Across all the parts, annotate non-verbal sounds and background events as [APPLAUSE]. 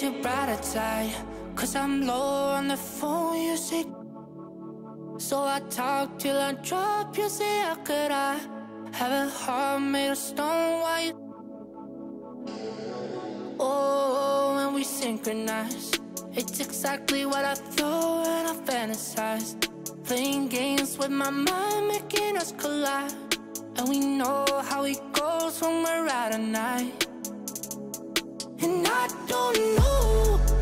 too bright outside. Cause I'm low on the phone, you say. So I talk till I drop, you say, how could I have a heart made of stone? Why you? Oh, when we synchronize, it's exactly what I thought and I fantasized. Playing games with my mind, making us collide. And we know how it goes when we're out at night. And I don't know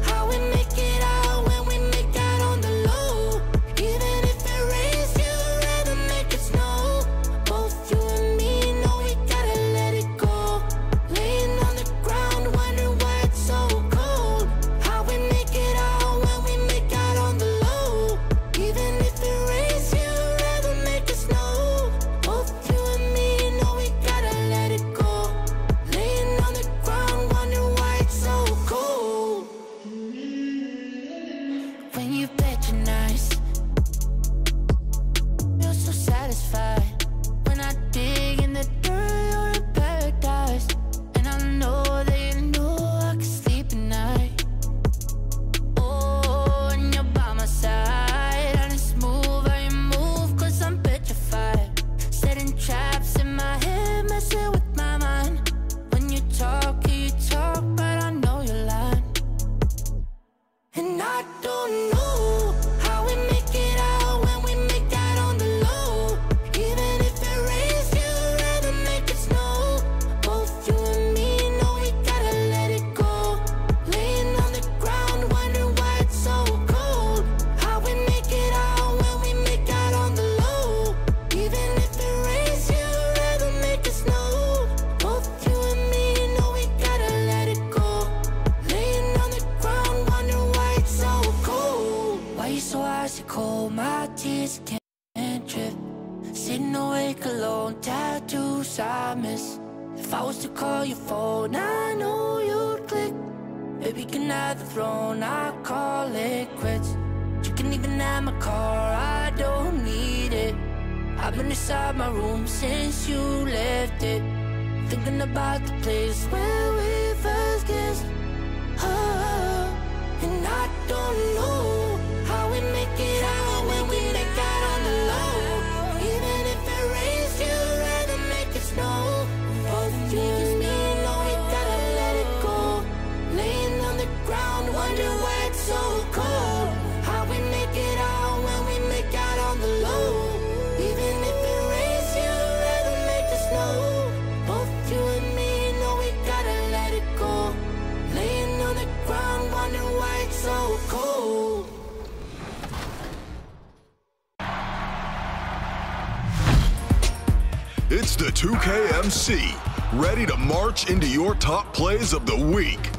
2KMC, ready to march into your top plays of the week.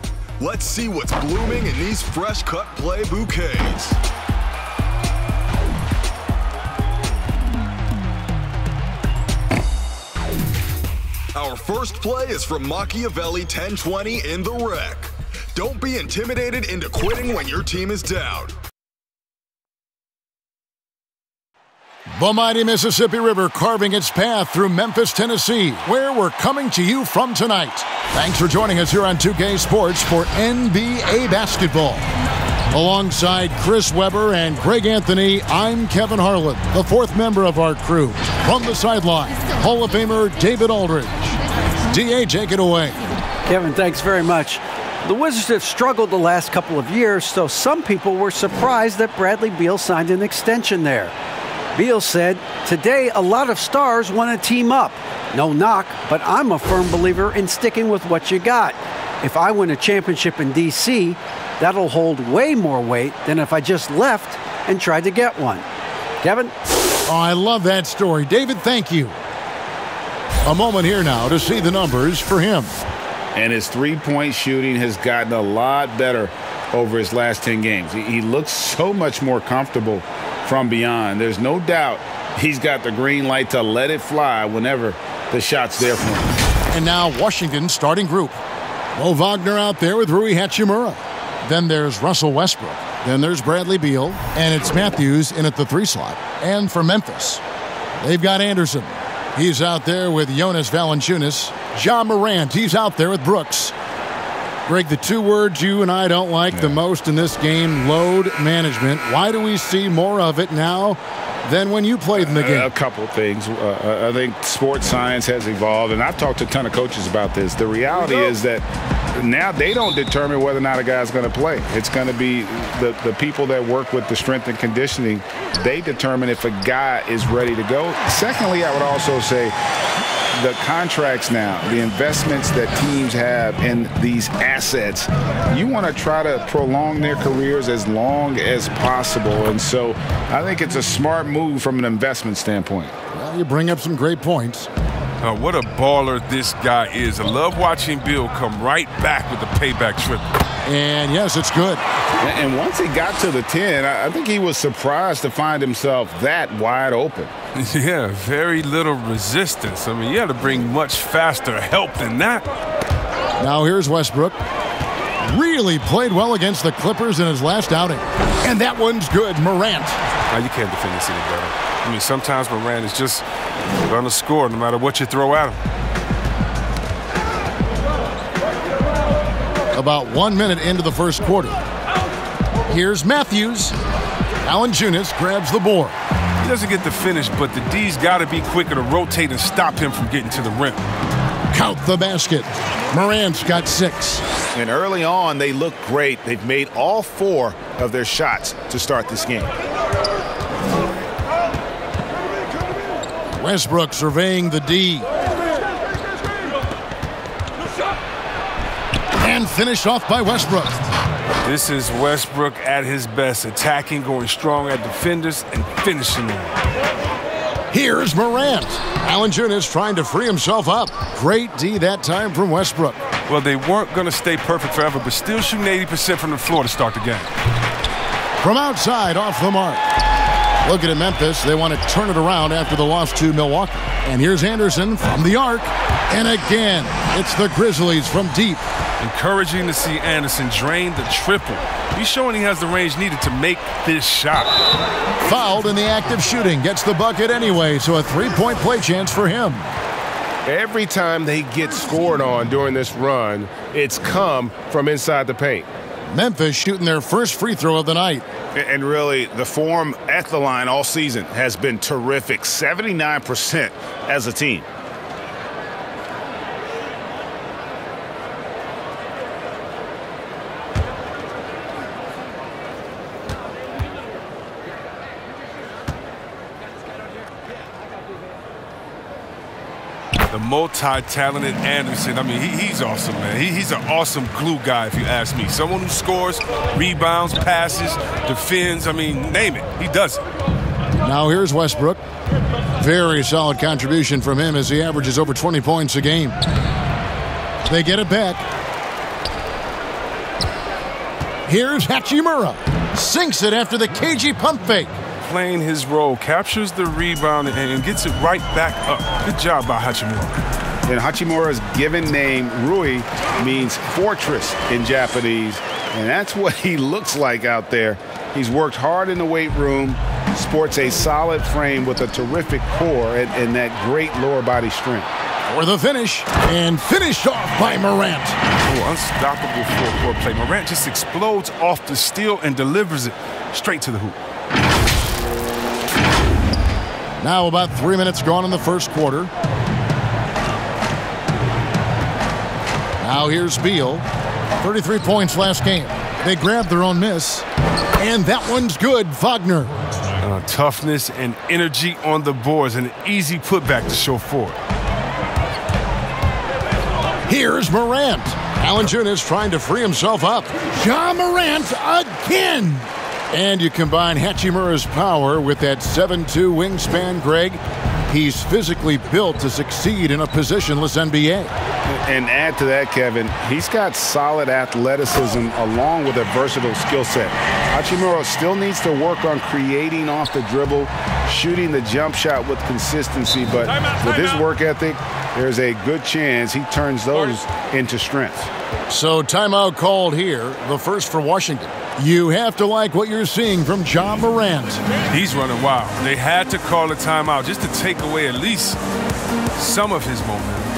Let's see what's blooming in these fresh cut play bouquets. Our first play is from Machiavelli 1020 in the Rec. Don't be intimidated into quitting when your team is down. The mighty Mississippi River carving its path through Memphis, Tennessee, where we're coming to you from tonight. Thanks for joining us here on 2K Sports for NBA basketball. Alongside Chris Webber and Greg Anthony, I'm Kevin Harlan, the fourth member of our crew. From the sideline, Hall of Famer David Aldridge. DA, take it away. Kevin, thanks very much. The Wizards have struggled the last couple of years, so some people were surprised that Bradley Beal signed an extension there. Beal said, Today, a lot of stars want to team up. No knock, but I'm a firm believer in sticking with what you got. If I win a championship in D.C., that'll hold way more weight than if I just left and tried to get one. Kevin? Oh, I love that story. David, thank you. A moment here now to see the numbers for him. And his three point shooting has gotten a lot better over his last 10 games. He, he looks so much more comfortable from beyond. There's no doubt he's got the green light to let it fly whenever the shot's there for him. And now Washington's starting group. Mo Wagner out there with Rui Hachimura. Then there's Russell Westbrook. Then there's Bradley Beal. And it's Matthews in at the three slot. And for Memphis, they've got Anderson. He's out there with Jonas Valanciunas. Ja Morant, he's out there with Brooks. Greg, the two words you and I don't like yeah. the most in this game load management. Why do we see more of it now than when you played in the game? a couple of things. Uh, I think sports science has evolved, and I've talked to a ton of coaches about this. The reality is that now they don't determine whether or not a guy's going to play. It's going to be the, the people that work with the strength and conditioning. They determine if a guy is ready to go. Secondly, I would also say the contracts now, the investments that teams have in these assets, you want to try to prolong their careers as long as possible. And so I think it's a smart move from an investment standpoint. Well, you bring up some great points. Uh, what a baller this guy is. I love watching Bill come right back with the payback trip. And yes, it's good. And once he got to the 10, I think he was surprised to find himself that wide open. [LAUGHS] Yeah, very little resistance. I mean, you had to bring much faster help than that. Now here's Westbrook. Really played well against the Clippers in his last outing. And that one's good. Morant. Now, you can't defend this any better. I mean, sometimes Morant is just going to score no matter what you throw at him. About one minute into the first quarter. Here's Matthews. Valanciunas grabs the board. He doesn't get the finish, but the D's got to be quicker to rotate and stop him from getting to the rim. Count the basket. Morant's got six. And early on, they look great. They've made all four of their shots to start this game. Westbrook surveying the D. And finished off by Westbrook. This is Westbrook at his best, attacking, going strong at defenders, and finishing them. Here's Morant. Valanciunas trying to free himself up. Great D that time from Westbrook. Well, they weren't going to stay perfect forever, but still shooting 80% from the floor to start the game. From outside, off the mark. Looking at Memphis, they want to turn it around after the loss to Milwaukee. And here's Anderson from the arc. And again, it's the Grizzlies from deep. Encouraging to see Anderson drain the triple. He's showing he has the range needed to make this shot. Fouled in the act of shooting. Gets the bucket anyway, so a three-point play chance for him. Every time they get scored on during this run, it's come from inside the paint. Memphis shooting their first free throw of the night. And really, the form at the line all season has been terrific 79% as a team. Multi-talented Anderson. I mean, he, he's awesome, man. He, he's an awesome glue guy, if you ask me. Someone who scores, rebounds, passes, defends. I mean, name it. He does it. Now here's Westbrook. Very solid contribution from him as he averages over 20 points a game. They get it back. Here's Hachimura. Sinks it after the cagey pump fake playing his role, captures the rebound, and gets it right back up. Good job by Hachimura. And Hachimura's given name, Rui, means fortress in Japanese. And that's what he looks like out there. He's worked hard in the weight room, sports a solid frame with a terrific core and, and that great lower body strength. For the finish, and finished off by Morant. Oh, unstoppable full-court play. Morant just explodes off the steal and delivers it straight to the hoop. Now about three minutes gone in the first quarter. Now here's Beal. 33 points last game. They grabbed their own miss. And that one's good, Wagner. Uh, toughness and energy on the boards. An easy putback to show for Here's Morant. Valanciunas trying to free himself up. Ja Morant again. And you combine Hachimura's power with that 7'2 wingspan, Greg. He's physically built to succeed in a positionless NBA. And add to that, Kevin, he's got solid athleticism along with a versatile skill set. Hachimura still needs to work on creating off the dribble, shooting the jump shot with consistency, but with his work ethic, there's a good chance he turns those into strengths. So timeout called here, the first for Washington. You have to like what you're seeing from Ja Morant. He's running wild. They had to call a timeout just to take away at least some of his momentum.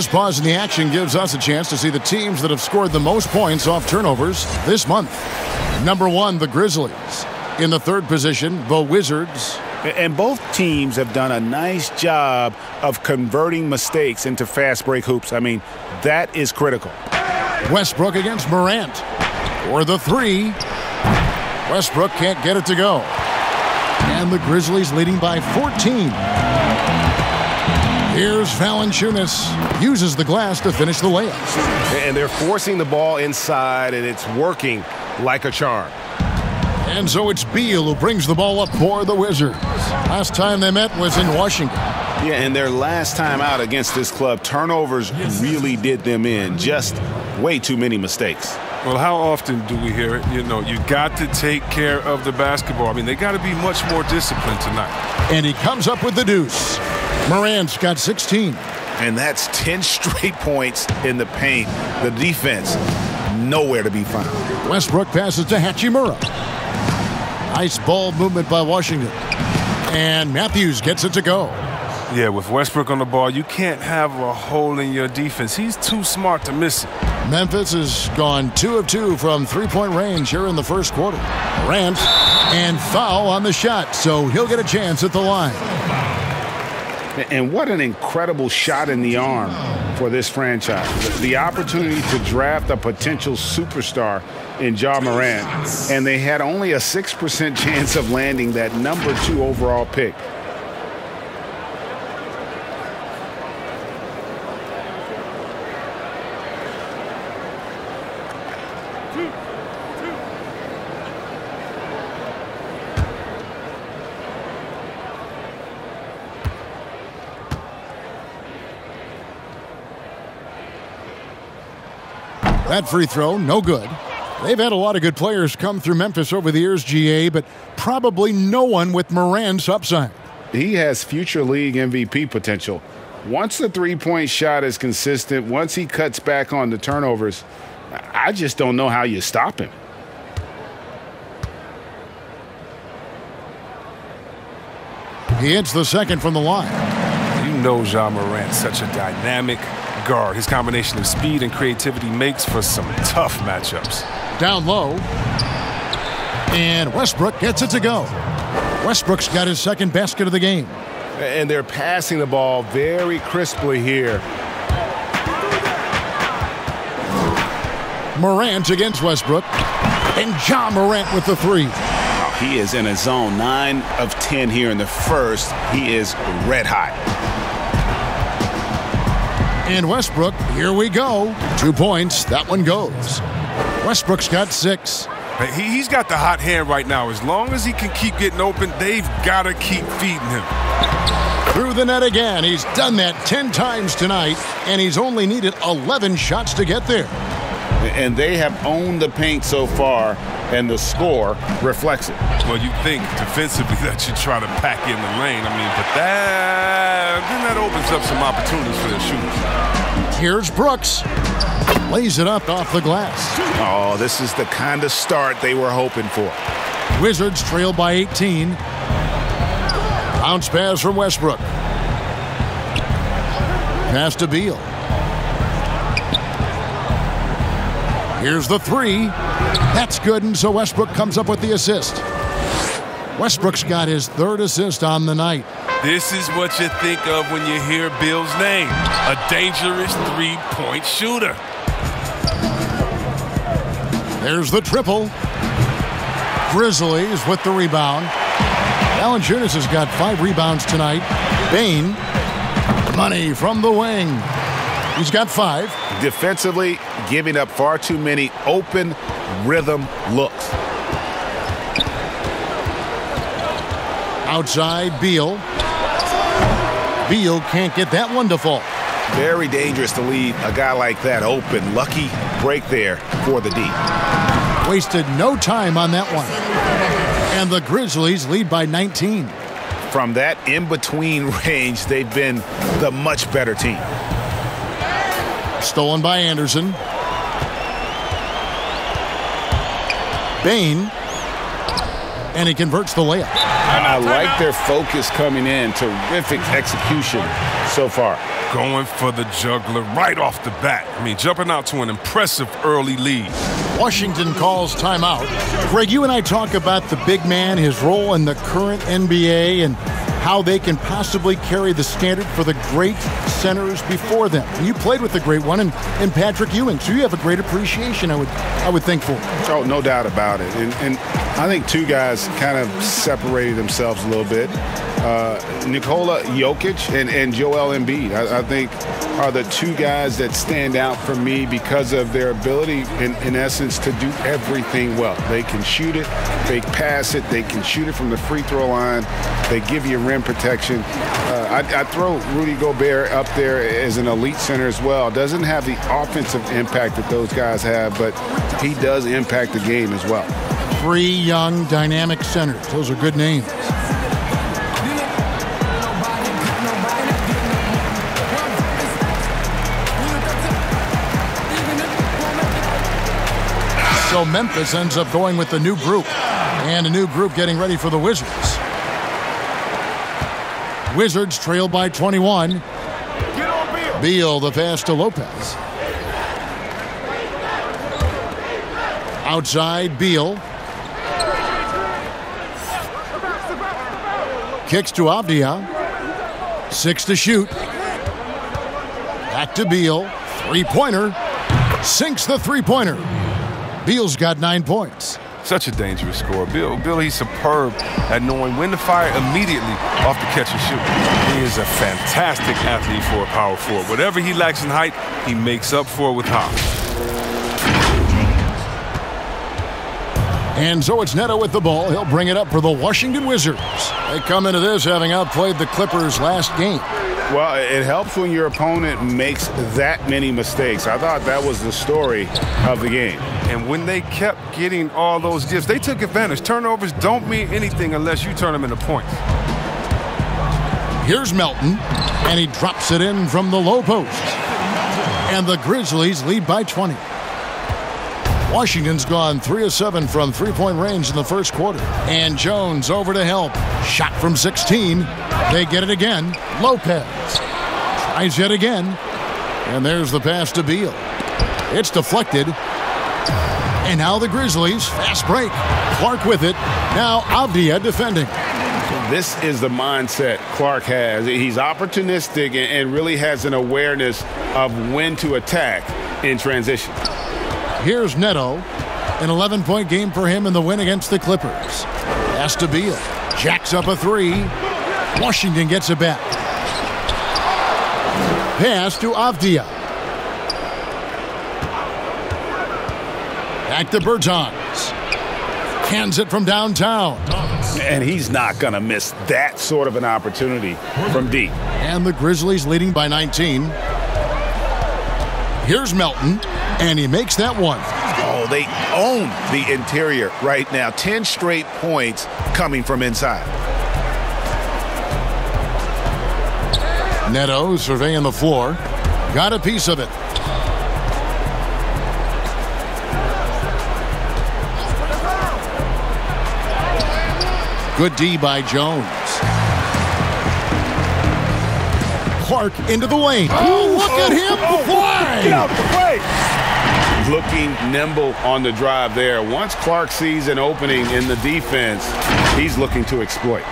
This pause in the action gives us a chance to see the teams that have scored the most points off turnovers this month. Number one, the Grizzlies. In the third position, the Wizards. And both teams have done a nice job of converting mistakes into fast break hoops. I mean, that is critical. Westbrook against Morant. For the three. Westbrook can't get it to go. And the Grizzlies leading by 14. Here's Valanciunas. Uses the glass to finish the layup. And they're forcing the ball inside, and it's working like a charm. And so it's Beal who brings the ball up for the Wizards. Last time they met was in Washington. Yeah, and their last time out against this club, turnovers really did them in. Just way too many mistakes. Well, how often do we hear it? You know, you got to take care of the basketball. I mean, they got to be much more disciplined tonight. And he comes up with the deuce. Morant's got 16. And that's 10 straight points in the paint. The defense, nowhere to be found. Westbrook passes to Hachimura. Nice ball movement by Washington. And Matthews gets it to go. Yeah, with Westbrook on the ball, you can't have a hole in your defense. He's too smart to miss it. Memphis has gone two of two from three-point range here in the first quarter. Morant and foul on the shot, so he'll get a chance at the line. And what an incredible shot in the arm for this franchise. The opportunity to draft a potential superstar in Ja Morant, and they had only a 6% chance of landing that number two overall pick. That free throw, no good. They've had a lot of good players come through Memphis over the years, GA, but probably no one with Morant's upside. He has future league MVP potential. Once the three point shot is consistent, once he cuts back on the turnovers, I just don't know how you stop him. He hits the second from the line. You know Ja Morant's such a dynamic guard. His combination of speed and creativity makes for some tough matchups. Down low. And Westbrook gets it to go. Westbrook's got his second basket of the game. And they're passing the ball very crisply here. Morant against Westbrook. And Ja Morant with the three. He is in a zone 9 of 10 here in the first. He is red hot. And Westbrook, here we go. Two points. That one goes. Westbrook's got six. He, he's got the hot hand right now. As long as he can keep getting open, they've got to keep feeding him. Through the net again. He's done that 10 times tonight, and he's only needed 11 shots to get there. And they have owned the paint so far, and the score reflects it. Well, you think defensively [LAUGHS] that you try to pack in the lane. I mean, but that then that opens up some opportunities for their shooters. Here's Brooks. Lays it up off the glass. Oh, this is the kind of start they were hoping for. Wizards trail by 18. Bounce pass from Westbrook. Pass to Beal. Here's the three. That's good, and so Westbrook comes up with the assist. Westbrook's got his third assist on the night. This is what you think of when you hear Beal's name a dangerous three point shooter. There's the triple. Grizzlies with the rebound. Valanciunas has got five rebounds tonight. Bane, money from the wing. He's got five. Defensively, giving up far too many open rhythm looks. Outside, Beal. Beal can't get that one to fall. Very dangerous to leave a guy like that open. Lucky break there for the D. Wasted no time on that one. And the Grizzlies lead by 19. From that in-between [LAUGHS] range, they've been the much better team. Stolen by Anderson. Bane. And he converts the layup. I like their focus coming in. Terrific execution so far. going for the juggler right off the bat. I mean, jumping out to an impressive early lead. Washington calls timeout. Greg, you and I talk about the big man, his role in the current NBA, and how they can possibly carry the standard for the great centers before them. You played with the great one and, in Patrick Ewing, so you have a great appreciation, I would I would think for. Oh, no doubt about it. And, and I think two guys kind of separated themselves a little bit. Uh, Nikola Jokic and, and Joel Embiid, I, I, think, are the two guys that stand out for me because of their ability, in, in essence, to do everything well. They can shoot it, they pass it, they can shoot it from the free throw line, they give you rim protection. Uh, I, I throw Rudy Gobert up there as an elite center as well. Doesn't have the offensive impact that those guys have, but he does impact the game as well. Three young, dynamic centers. Those are good names. Memphis ends up going with the new group and a new group getting ready for the Wizards. Wizards trail by 21. Beal. The pass to Lopez. Outside Beal. Kicks to Avdija. Six to shoot. Back to Beal. Three-pointer. Sinks the three-pointer. Beal's got nine points. Such a dangerous scorer. Beal, Beal, he's superb at knowing when to fire immediately off the catch and shoot. He is a fantastic athlete for a power forward. Whatever he lacks in height, he makes up for with hop. And so it's Neto with the ball. He'll bring it up for the Washington Wizards. They come into this having outplayed the Clippers last game. Well, it helps when your opponent makes that many mistakes. I thought that was the story of the game. And when they kept getting all those gifts, they took advantage. Turnovers don't mean anything unless you turn them into points. Here's Melton, and he drops it in from the low post. And the Grizzlies lead by 20. Washington's gone 3 of 7 from three point range in the first quarter. And Jones over to help. Shot from 16. They get it again. Lopez tries yet again. And there's the pass to Beal. It's deflected. And now the Grizzlies. Fast break. Clarke with it. Now Avdija defending. This is the mindset Clarke has. He's opportunistic and really has an awareness of when to attack in transition. Here's Neto. An 11 point game for him in the win against the Clippers. Pass to Beal. Jacks up a three. Washington gets it back. Pass to Avdija. Back to. Hands it from downtown. And he's not going to miss that sort of an opportunity from deep. And the Grizzlies leading by 19. Here's Melton, and he makes that one. Oh, they own the interior right now. 10 straight points coming from inside. Neto surveying the floor. Got a piece of it. Good D by Jones. Clarke into the lane. Oh, look at him oh, [LAUGHS] fly! Get out the way! Looking nimble on the drive there. Once Clarke sees an opening in the defense, he's looking to exploit.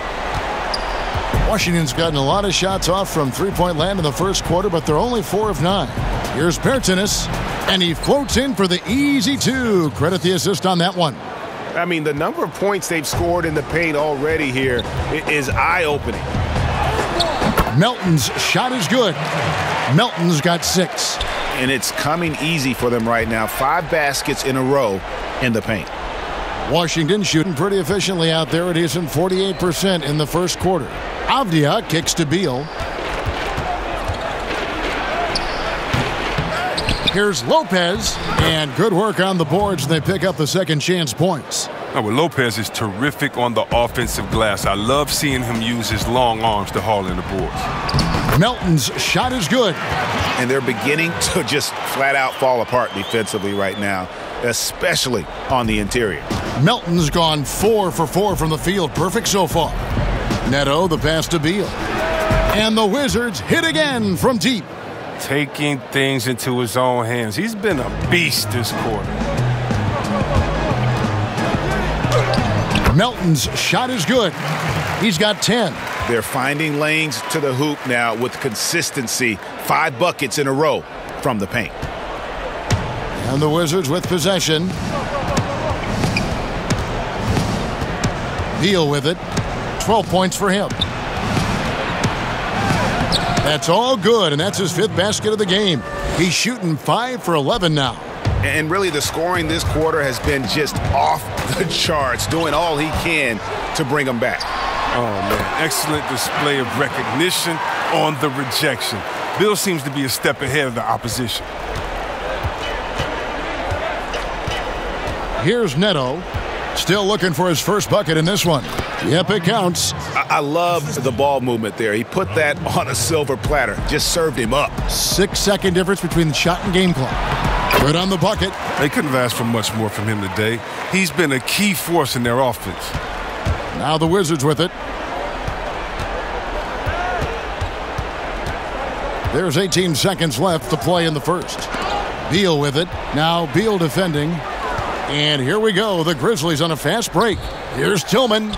Washington's gotten a lot of shots off from three-point land in the first quarter, but they're only four of nine. Here's Bertans, and he floats in for the easy two. Credit the assist on that one. I mean, the number of points they've scored in the paint already here is eye-opening. Melton's shot is good. Melton's got six. And it's coming easy for them right now. Five baskets in a row in the paint. Washington shooting pretty efficiently out there. It isn't 48% in the first quarter. Avdija kicks to Beal. Here's Lopez, and good work on the boards. They pick up the second chance points. Oh, well, Lopez is terrific on the offensive glass. I love seeing him use his long arms to haul in the boards. Melton's shot is good. And they're beginning to just flat out fall apart defensively right now, especially on the interior. Melton's gone four for four from the field. Perfect so far. Neto, the pass to Beal. And the Wizards hit again from deep. Taking things into his own hands. He's been a beast this quarter. Melton's shot is good. He's got 10. They're finding lanes to the hoop now with consistency. Five buckets in a row from the paint. And the Wizards with possession. Beal with it. 12 points for him. That's all good, and that's his fifth basket of the game. He's shooting 5 for 11 now. And really, the scoring this quarter has been just off the charts, doing all he can to bring them back. Oh, man. Excellent display of recognition on the rejection. Bill seems to be a step ahead of the opposition. Here's Neto. Still looking for his first bucket in this one. Yep, it counts. I, I love the ball movement there. He put that [LAUGHS] on a silver platter, just served him up. Six second difference between the shot and game clock. Right on the bucket. They couldn't have asked for much more from him today. He's been a key force in their offense. Now the Wizards with it. There's 18 seconds left to play in the first. Beal with it. Now Beal defending. And here we go. The Grizzlies on a fast break. Here's Tillman.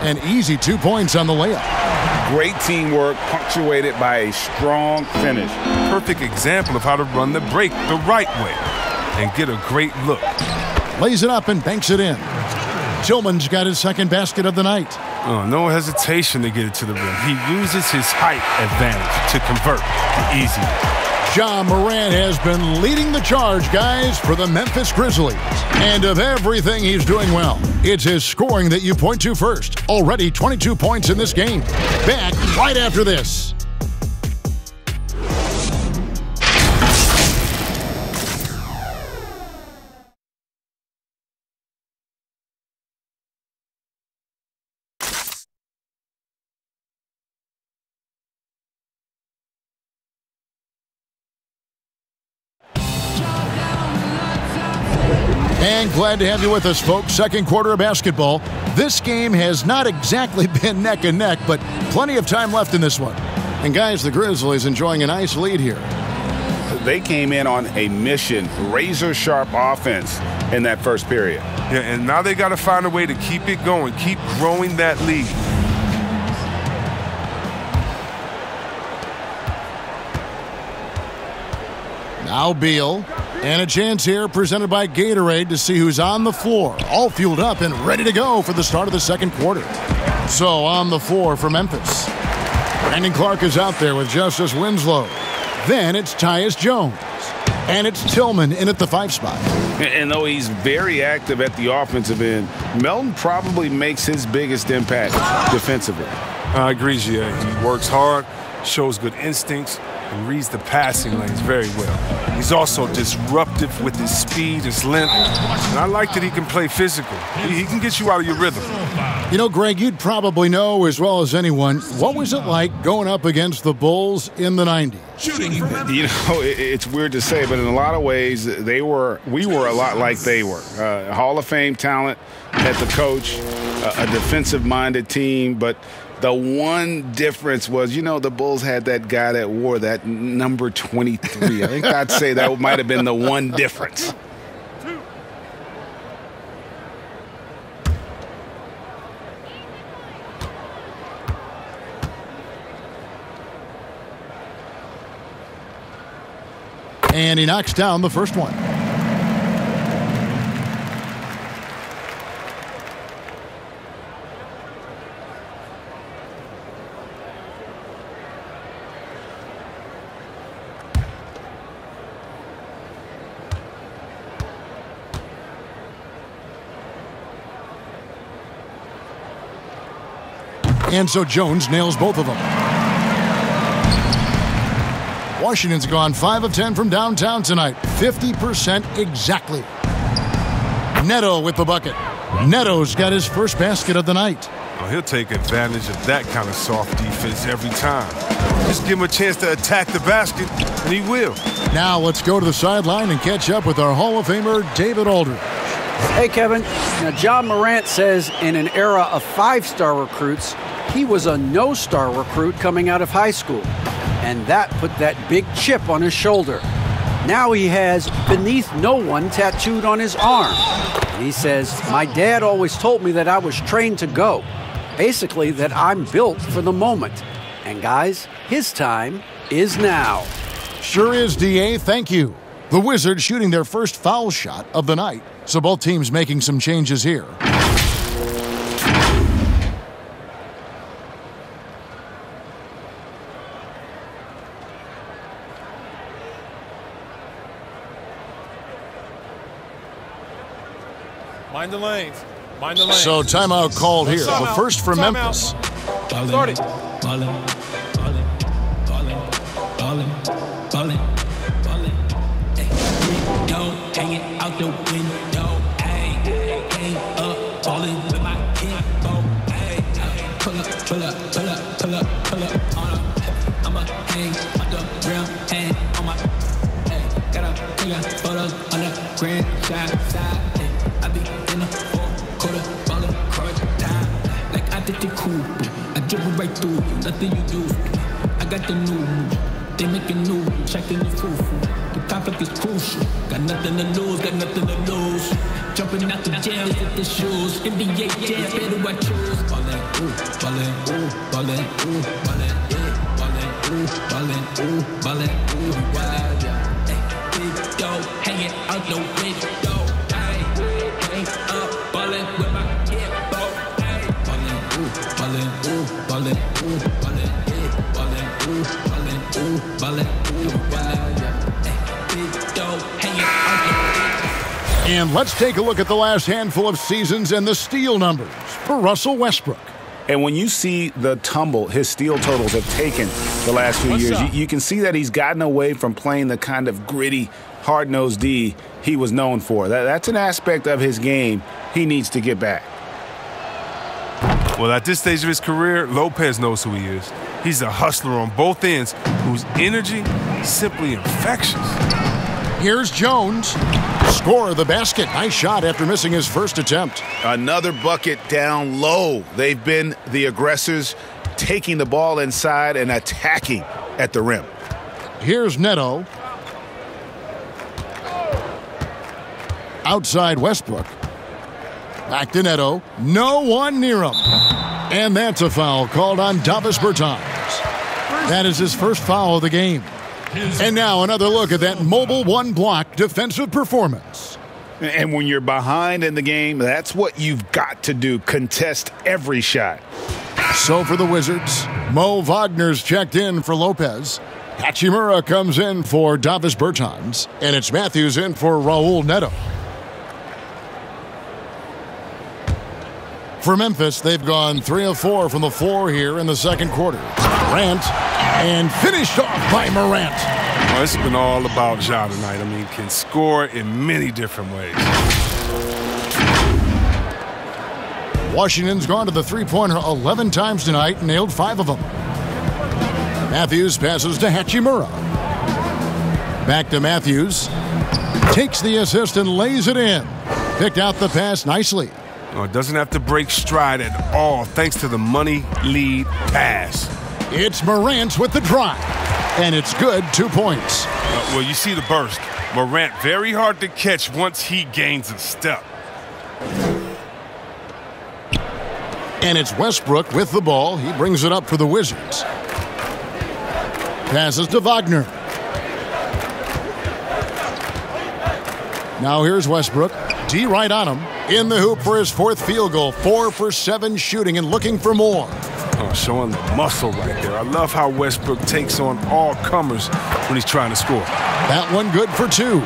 An easy two points on the layup. Great teamwork punctuated by a strong finish. Perfect example of how to run the break the right way and get a great look. Lays it up and banks it in. Tillman's got his second basket of the night. Oh, no hesitation to get it to the rim. He uses his height advantage to convert the easy. Ja Morant has been leading the charge, guys, for the Memphis Grizzlies. And of everything he's doing well, it's his scoring that you point to first. Already 22 points in this game. Back right after this. Glad to have you with us, folks. Second quarter of basketball. This game has not exactly [LAUGHS] been neck and neck, but plenty of time left in this one. And guys, the Grizzlies enjoying a nice lead here. They came in on a mission, razor sharp offense in that first period. Yeah, and now they got to find a way to keep it going, keep growing that lead. Now Beal. And a chance here presented by Gatorade to see who's on the floor, all fueled up and ready to go for the start of the second quarter. So on the floor for Memphis. Brandon Clarke is out there with Justice Winslow. Then it's Tyus Jones. And it's Tillman in at the five spot. And though he's very active at the offensive end, Melton probably makes his biggest impact defensively. I agree, GA. He works hard, shows good instincts, and reads the passing lanes very well. He's also disruptive with his speed, his length, and I like that he can play physical. He, he can get you out of your rhythm. You know, Greg, you'd probably know as well as anyone, what was it like going up against the Bulls in the 90s? Shooting. You know, it, it's weird to say, but in a lot of ways, they were, we were a lot like they were. Uh, Hall of Fame talent at the coach, uh, a defensive-minded team, but the one difference was, you know, the Bulls had that guy that wore that number 23. I think I'd say that might have been the one difference. And he knocks down the first one. And so Jones nails both of them. Washington's gone 5 of 10 from downtown tonight. 50% exactly. Neto with the bucket. Neto's got his first basket of the night. Well, he'll take advantage of that kind of soft defense every time. Just give him a chance to attack the basket, and he will. Now let's go to the sideline and catch up with our Hall of Famer, David Aldridge. Hey, Kevin. Now, Ja Morant says in an era of five star recruits, He was a no star recruit coming out of high school, and that put that big chip on his shoulder. Now he has Beneath No One tattooed on his arm. And he says, My dad always told me that I was trained to go. Basically, that I'm built for the moment. And guys, his time is now. Sure is, DA. Thank you. The Wizards shooting their first foul shot of the night. So both teams making some changes here. Mind the lanes. Mind the lanes. So timeout called here. The first for Timeout. Memphis. Start you, nothing you do. I got the new move. They making new, checking the foo The conflict is crucial. Got nothing to lose, got nothing to lose. Jumping out the jam with the shoes. NBA jam, better what choose. Ballin', ooh, ballin', ooh, ballin', ooh, ballin', yeah, ballin', ooh, ballin', ooh, ballin', ooh, ballin', yeah. Ay, Big dog hanging out the window. And let's take a look at the last handful of seasons and the steal numbers for Russell Westbrook. And when you see the tumble his steal totals have taken the last few What's years, you, you can see that he's gotten away from playing the kind of gritty, hard nosed D he was known for. That, that's an aspect of his game he needs to get back. Well, at this stage of his career, Lopez knows who he is. He's a hustler on both ends whose energy is simply infectious. Here's Jones. Score of the basket. Nice shot after missing his first attempt. Another bucket down low. They've been the aggressors, taking the ball inside and attacking at the rim. Here's Neto. Outside Westbrook. Back to Neto. No one near him. And that's a foul called on Davis Bertans. That is his first foul of the game. And now another look at that mobile one block defensive performance. And when you're behind in the game, that's what you've got to do contest every shot. So for the Wizards, Mo Wagner's checked in for Lopez. Hachimura comes in for Davis Bertans. And it's Matthews in for Raul Neto. For Memphis, they've gone 3 of 4 from the floor here in the second quarter. Morant, and finished off by Morant. Well, it's been all about Ja tonight. I mean, can score in many different ways. Washington's gone to the three pointer 11 times tonight and nailed five of them. Matthews passes to Hachimura. Back to Matthews. Takes the assist and lays it in. Picked out the pass nicely. Oh, it doesn't have to break stride at all thanks to the money lead pass. It's Morant with the drive. And it's good, two points. Uh, well, you see the burst. Morant very hard to catch once he gains a step. And it's Westbrook with the ball. He brings it up for the Wizards. Passes to Wagner. Now here's Westbrook. D right on him. In the hoop for his fourth field goal. Four for seven shooting and looking for more. Oh, showing the muscle right there. I love how Westbrook takes on all comers when he's trying to score. That one good for two.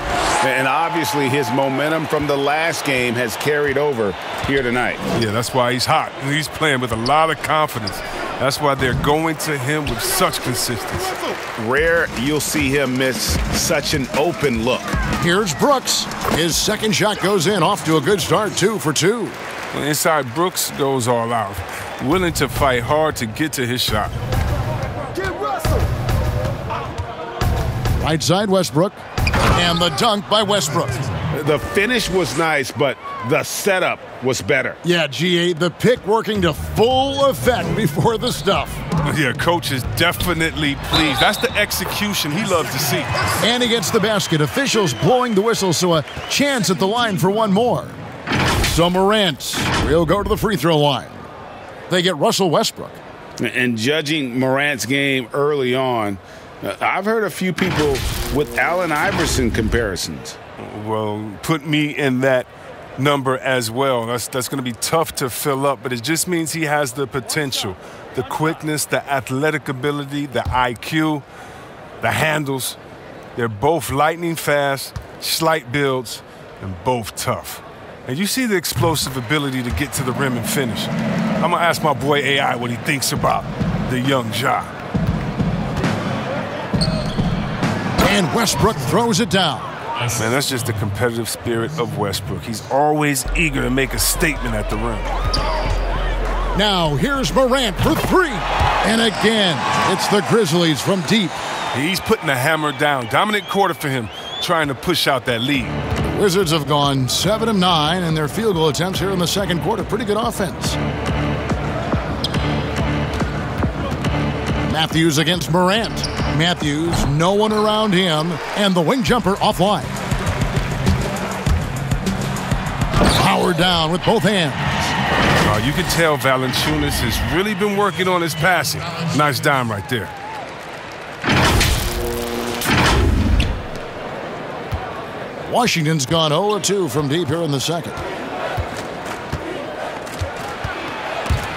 And obviously, his momentum from the last game has carried over here tonight. Yeah, that's why he's hot. He's playing with a lot of confidence. That's why they're going to him with such consistency. Rare you'll see him miss such an open look. Here's Brooks. His second shot goes in. Off to a good start, two for two. Inside, Brooks goes all out, willing to fight hard to get to his shot. Right side, Westbrook. And the dunk by Westbrook. The finish was nice, but the setup was better. Yeah, GA, the pick working to full effect before the stuff. Yeah, coach is definitely pleased. That's the execution he loves to see. And he gets the basket. Officials blowing the whistle, so a chance at the line for one more. So Morant will go to the free throw line. They get Russell Westbrook. And judging Morant's game early on, uh, I've heard a few people with Allen Iverson comparisons. Well, put me in that number as well. That's that's going to be tough to fill up, but it just means he has the potential, the quickness, the athletic ability, the IQ, the handles. They're both lightning fast, slight builds, and both tough. And you see the explosive ability to get to the rim and finish. I'm gonna ask my boy AI what he thinks about the young Ja. And Westbrook throws it down. Man, that's just the competitive spirit of Westbrook. He's always eager to make a statement at the rim. Now here's Morant for three. And again, it's the Grizzlies from deep. He's putting the hammer down. Dominant quarter for him, trying to push out that lead. Wizards have gone 7 of 9 in their field goal attempts here in the second quarter. Pretty good offense. Matthews against Morant. Matthews, no one around him, and the wing jumper offline. Power down with both hands. Uh, you can tell Valanciunas has really been working on his passing. Nice dime right there. Washington's gone 0-2 from deep here in the second.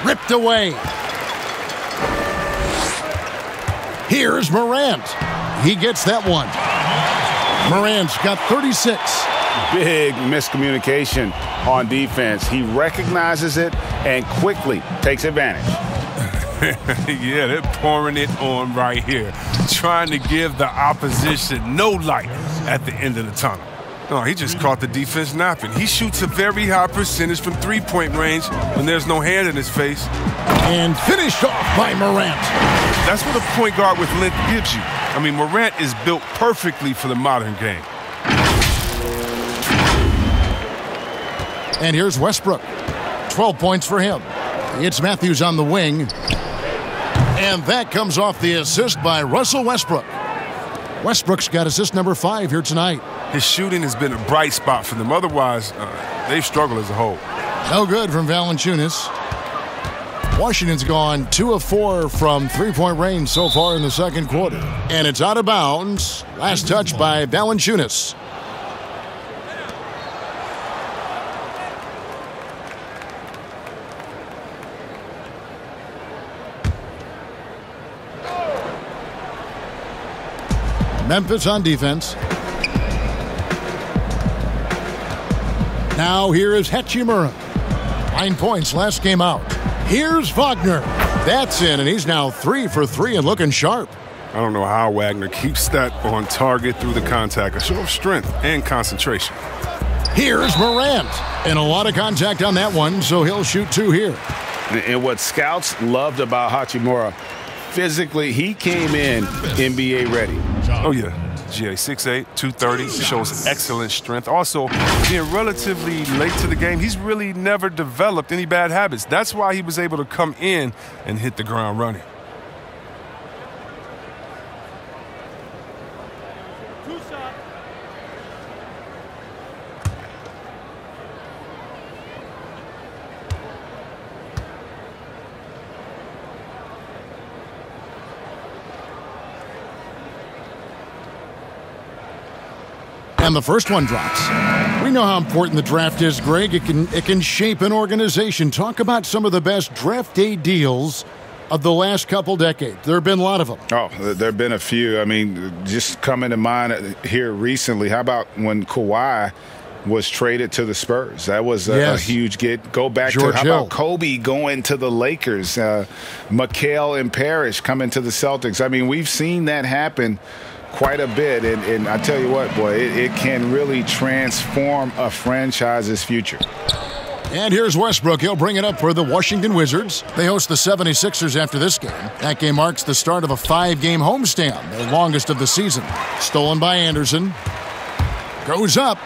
Ripped away. Here's Morant. He gets that one. Morant's got 36. Big miscommunication on defense. He recognizes it and quickly takes advantage. [LAUGHS] yeah, they're pouring it on right here, trying to give the opposition no light at the end of the tunnel. No, he just caught the defense napping. He shoots a very high percentage from three-point range when there's no hand in his face. And finished off by Morant. That's what a point guard with length gives you. I mean, Morant is built perfectly for the modern game. And here's Westbrook. 12 points for him. It's Matthews on the wing. And that comes off the assist by Russell Westbrook. Westbrook's got assist number five here tonight. His shooting has been a bright spot for them. Otherwise, uh, they've struggled as a whole. No good from Valanciunas. Washington's gone two of four from three-point range so far in the second quarter. And it's out of bounds. Last touch by Valanciunas. Memphis on defense. Now here is Hachimura. Nine points last game out. Here's Wagner. That's in, and he's now three for three and looking sharp. I don't know how Wagner keeps that on target through the contact. A show of strength and concentration. Here's Morant. And a lot of contact on that one, so he'll shoot two here. And what scouts loved about Hachimura, physically, he came in NBA ready. Oh, yeah. GA 6'8", 230, shows excellent strength. Also, being relatively late to the game, he's really never developed any bad habits. That's why he was able to come in and hit the ground running. The first one drops. We know how important the draft is, Greg. It can it can shape an organization. Talk about some of the best draft day deals of the last couple decades. There have been a lot of them. Oh, there have been a few. I mean, just coming to mind here recently. How about when Kawhi was traded to the Spurs? That was a, Yes. a huge get. Go back George to how Hill. about Kobe going to the Lakers? Uh, McHale and Parrish coming to the Celtics. I mean, we've seen that happen quite a bit, and, and I tell you what, boy, it, it can really transform a franchise's future. And here's Westbrook. He'll bring it up for the Washington Wizards. They host the 76ers after this game. That game marks the start of a five-game homestand, the longest of the season. Stolen by Anderson. Goes up.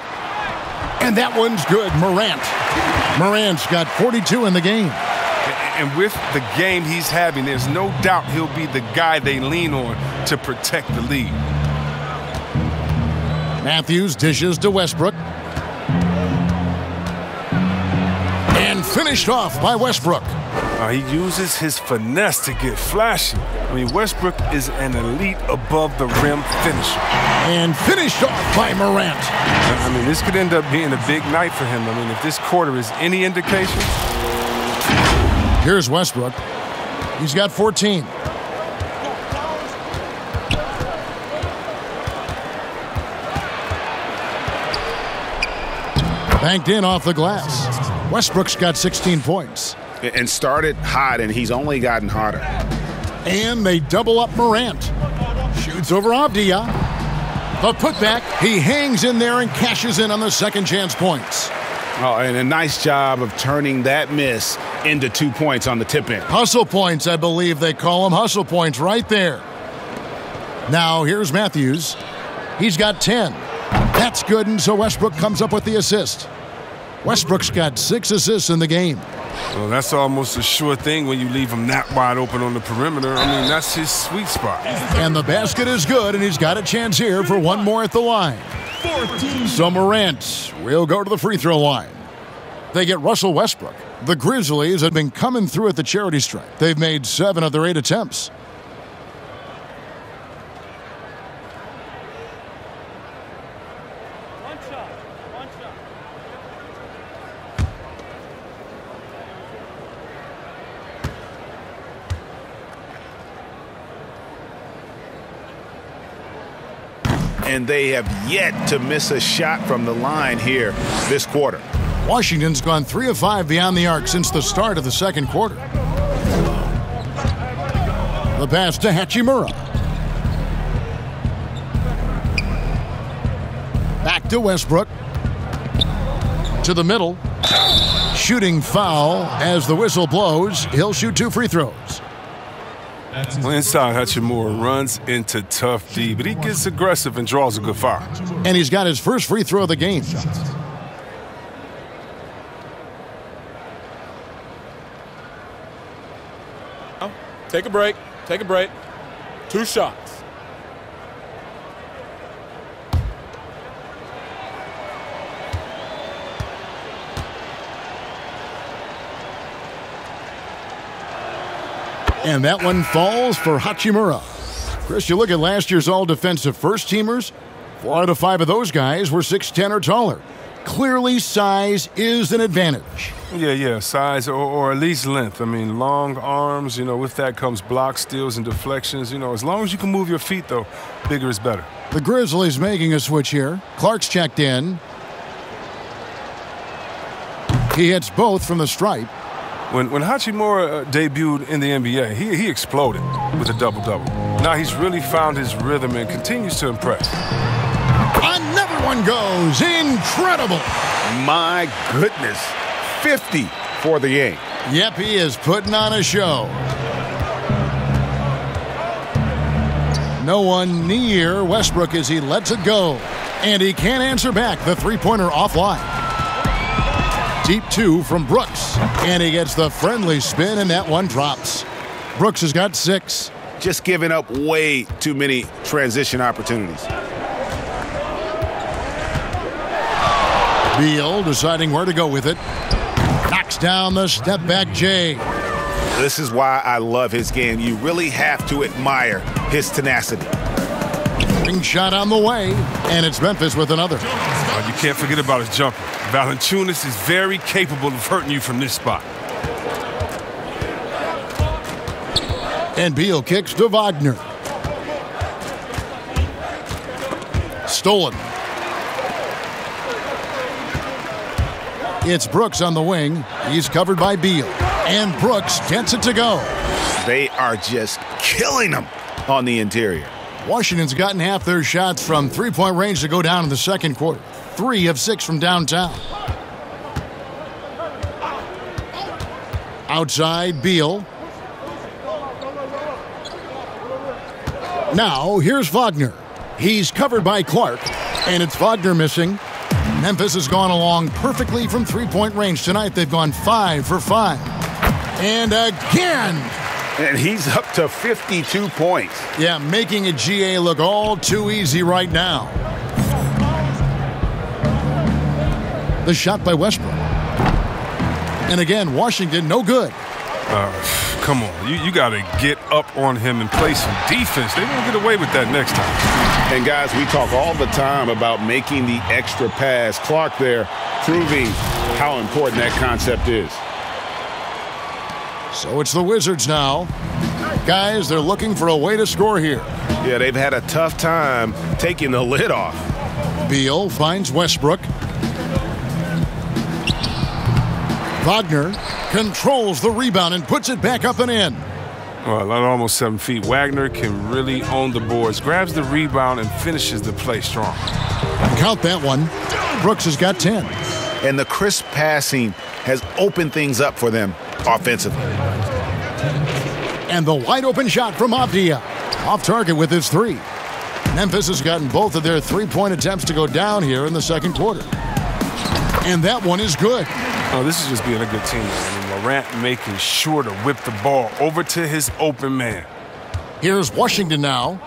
And that one's good. Morant. Morant's got 42 in the game. And with the game he's having, there's no doubt he'll be the guy they lean on to protect the lead. Matthews dishes to Westbrook. And finished off by Westbrook. Uh, he uses his finesse to get flashy. I mean, Westbrook is an elite above the rim finisher. And finished off by Morant. I mean, this could end up being a big night for him. I mean, if this quarter is any indication. Here's Westbrook. He's got 14. Banked in off the glass. Westbrook's got 16 points. And started hot, and he's only gotten hotter. And they double up Morant. Shoots over Avdija. The putback, he hangs in there and cashes in on the second chance points. Oh, and a nice job of turning that miss into two points on the tip in. Hustle points, I believe they call them hustle points right there. Now here's Matthews. He's got 10. That's good, and so Westbrook comes up with the assist. Westbrook's got six assists in the game. Well, that's almost a sure thing when you leave him that wide open on the perimeter. I mean, that's his sweet spot. And the basket is good, and he's got a chance here for one more at the line. So Morant will go to the free throw line. They get Russell Westbrook. The Grizzlies have been coming through at the charity stripe. They've made seven of their eight attempts. And they have yet to miss a shot from the line here this quarter. Washington's gone three of five beyond the arc since the start of the second quarter. The pass to Hachimura. Back to Westbrook. To the middle. Shooting foul as the whistle blows. He'll shoot two free throws. Well, inside, Hachimura runs into tough D, but he gets aggressive and draws a good foul. And he's got his first free throw of the game. Take a break. Take a break. Two shots. And that one falls for Hachimura. Chris, you look at last year's all defensive first teamers, four out of five of those guys were 6'10 or taller. Clearly, size is an advantage. Yeah, yeah, size or, or, at least length. I mean, long arms, you know, with that comes block steals and deflections. You know, as long as you can move your feet, though, bigger is better. The Grizzlies making a switch here. Clarke's checked in. He hits both from the stripe. When, when Hachimura uh, debuted in the NBA, he, he exploded with a double-double. Now he's really found his rhythm and continues to impress. Another one goes. Incredible. My goodness. 50 for the game. Yep, he is putting on a show. No one near Westbrook as he lets it go. And he can't answer back the three-pointer offline. Deep two from Brooks. And he gets the friendly spin, and that one drops. Brooks has got six. Just giving up way too many transition opportunities. Beal deciding where to go with it. Knocks down the step back Jay. This is why I love his game. You really have to admire his tenacity. Ring shot on the way, and it's Memphis with another. Uh, you can't forget about his jumper. Valanciunas is very capable of hurting you from this spot. And Beal kicks to Wagner. Stolen. It's Brooks on the wing. He's covered by Beal. And Brooks gets it to go. They are just killing them on the interior. Washington's gotten half their shots from three-point range to go down in the second quarter. Three of six from downtown. Outside, Beal. Now, here's Wagner. He's covered by Clarke, and it's Wagner missing. Memphis has gone along perfectly from three point range tonight. They've gone five for five. And again. And he's up to 52 points. Yeah, making a GA look all too easy right now. The shot by Westbrook. And again, Washington, no good. Uh, come on, you, you got to get up on him and play some defense. They won't get away with that next time. And guys, we talk all the time about making the extra pass. Clarke there proving how important that concept is. So it's the Wizards now. Guys, they're looking for a way to score here. Yeah, they've had a tough time taking the lid off. Beal finds Westbrook. Wagner controls the rebound and puts it back up and in. Well, at almost seven feet, Wagner can really own the boards, grabs the rebound, and finishes the play strong. Count that one. Brooks has got 10. And the crisp passing has opened things up for them offensively. And the wide open shot from Avdija. Off target with his three. Memphis has gotten both of their three point attempts to go down here in the second quarter. And that one is good. Oh, this is just being a good team. I mean, Morant making sure to whip the ball over to his open man. Here's Washington now.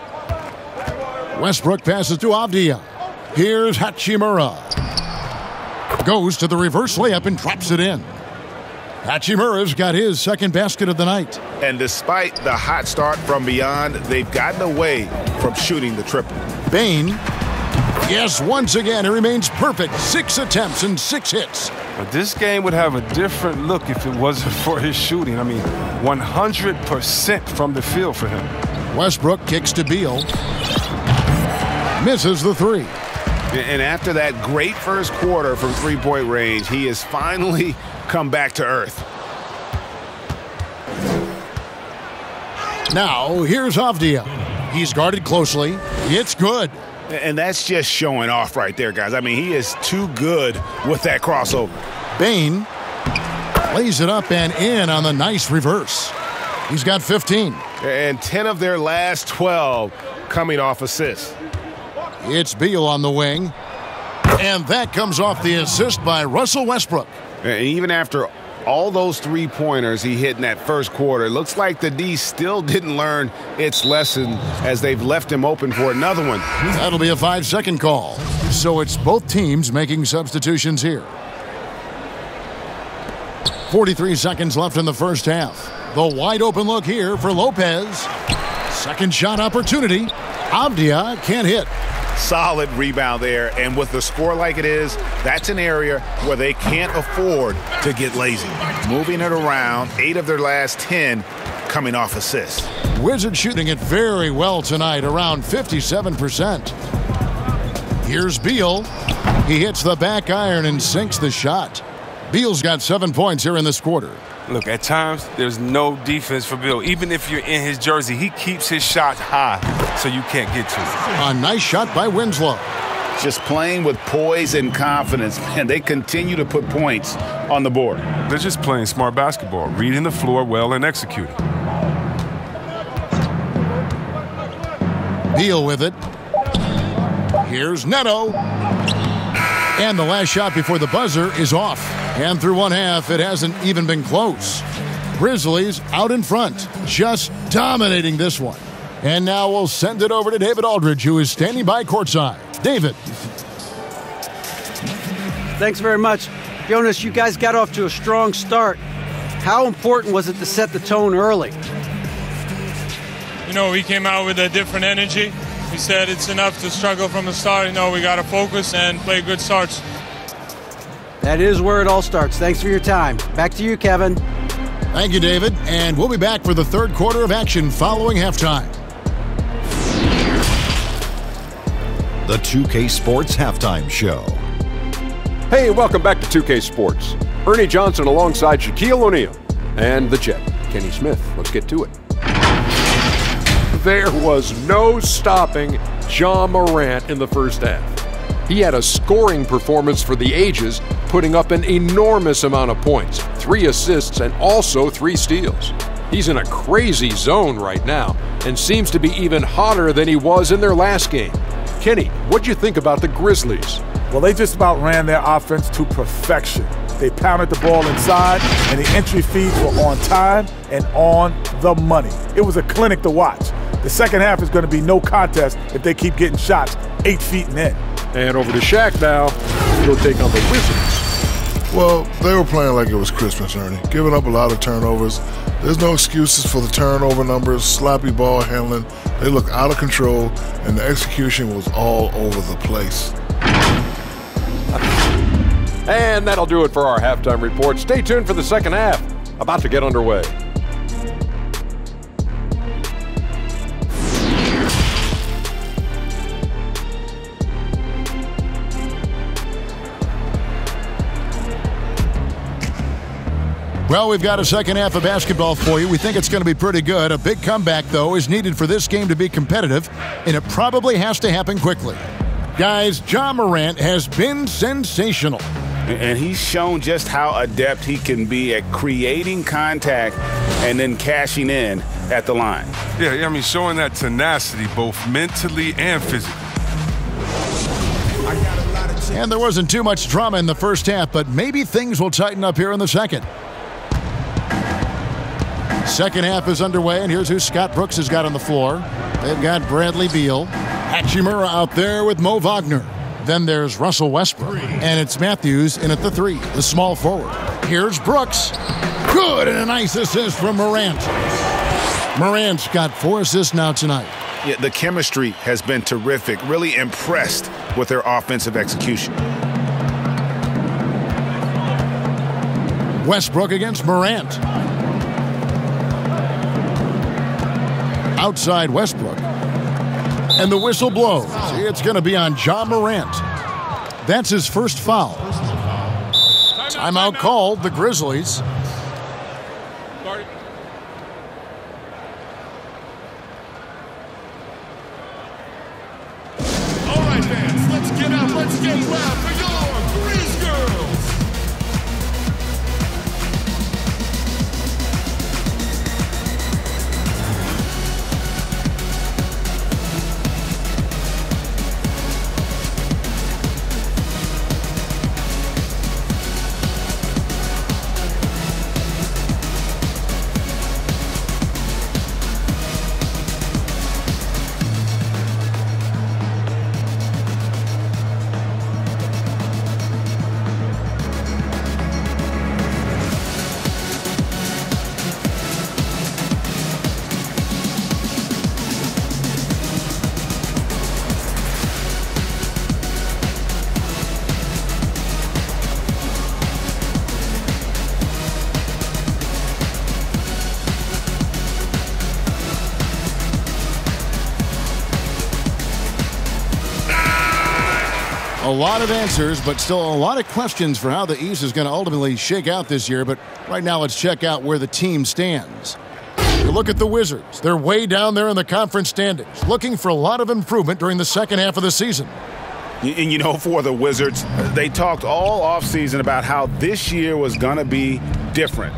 Westbrook passes to Avdija. Here's Hachimura. Goes to the reverse layup and drops it in. Hachimura's got his second basket of the night. And despite the hot start from beyond, they've gotten away from shooting the triple. Bane, yes, once again, he remains perfect. Six attempts and six hits. But this game would have a different look if it wasn't [LAUGHS] for his shooting. I mean, 100% from the field for him. Westbrook kicks to Beal. Misses the three. And after that great first quarter from three point range, he has finally come back to earth. Now, here's Avdija. He's guarded closely. It's good. And that's just showing off right there, guys. I mean, he is too good with that crossover. Bane lays it up and in on the nice reverse. He's got 15. And 10 of their last 12 coming off assists. It's Beal on the wing. And that comes off the assist by Russell Westbrook. And even after all those three pointers he hit in that first quarter, looks like the D still didn't learn its lesson as they've left him open for another one. That'll be a five second call. So it's both teams making substitutions here. 43 seconds left in the first half. The wide open look here for Lopez. Second shot opportunity. Avdija can't hit. Solid rebound there. And with the score like it is, that's an area where they can't afford to get lazy. Moving it around, eight of their last 10 coming off assists. Wizards shooting it very well tonight, around 57%. Here's Beal. He hits the back iron and sinks the shot. Beal's got seven points here in this quarter. Look, at times, there's no defense for Beal. Even if you're in his jersey, he keeps his shots high so you can't get to it. A nice shot by Winslow. Just playing with poise and confidence, and they continue to put points on the board. They're just playing smart basketball, reading the floor well and executing. Deal with it. Here's Neto. And the last shot before the buzzer is off. And through one half, it hasn't even been close. Grizzlies out in front, just dominating this one. And now we'll send it over to David Aldridge, who is standing by courtside. David. Thanks very much. Jonas, you guys got off to a strong start. How important was it to set the tone early? You know, we came out with a different energy. We said it's enough to struggle from the start. You know, we got to focus and play good starts. That is where it all starts. Thanks for your time. Back to you, Kevin. Thank you, David. And we'll be back for the third quarter of action following halftime. The 2K Sports Halftime Show. Hey, welcome back to 2K Sports. Ernie Johnson alongside Shaquille O'Neal and the Jet, Kenny Smith. Let's get to it. There was no stopping Ja Morant in the first half. He had a scoring performance for the ages, putting up an enormous amount of points, three assists, and also three steals. He's in a crazy zone right now and seems to be even hotter than he was in their last game. Kenny, what'd you think about the Grizzlies? Well, they just about ran their offense to perfection. They pounded the ball inside, and the entry feeds were on time and on the money. It was a clinic to watch. The second half is going to be no contest if they keep getting shots eight feet and in. And over to Shaq now. He'll take on the Wizards. Well, they were playing like it was Christmas, Ernie. Giving up a lot of turnovers. There's no excuses for the turnover numbers, sloppy ball handling. They look out of control, and the execution was all over the place. And that'll do it for our halftime report. Stay tuned for the second half. About to get underway. Well, we've got a second half of basketball for you. We think it's going to be pretty good. A big comeback, though, is needed for this game to be competitive, and it probably has to happen quickly. Guys, Ja Morant has been sensational. And he's shown just how adept he can be at creating contact and then cashing in at the line. Yeah, yeah I mean, showing that tenacity both mentally and physically. And there wasn't too much drama in the first half, but maybe things will tighten up here in the second. Second half is underway, and here's who Scott Brooks has got on the floor. They've got Bradley Beal, Hachimura out there with Mo Wagner. Then there's Russell Westbrook, and it's Matthews in at the three, the small forward. Here's Brooks. Good, and a nice assist from Morant. Morant's got four assists now tonight. Yeah, the chemistry has been terrific. Really impressed with their offensive execution. Westbrook against Morant. Outside Westbrook. And the whistle blows. It's going to be on Ja Morant. That's his first foul. Timeout called the Grizzlies. Lot of answers, but still a lot of questions for how the East is going to ultimately shake out this year. But right now, let's check out where the team stands. You look at the Wizards. They're way down there in the conference standings, looking for a lot of improvement during the second half of the season. And you know, for the Wizards, they talked all offseason about how this year was going to be different.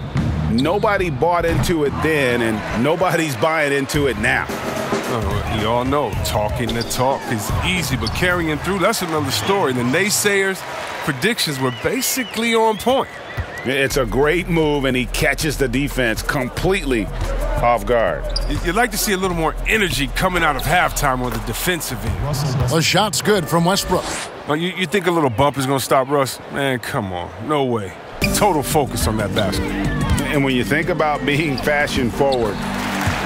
Nobody bought into it then, and nobody's buying into it now. Uh, you all know, talking the talk is easy, but carrying through, that's another story. The naysayers' predictions were basically on point. It's a great move, and he catches the defense completely off guard. You'd like to see a little more energy coming out of halftime on the defensive end. A shot's good from Westbrook. Now, you, you think a little bump is going to stop Russ? Man, come on. No way. Total focus on that basket. And when you think about being fashion forward,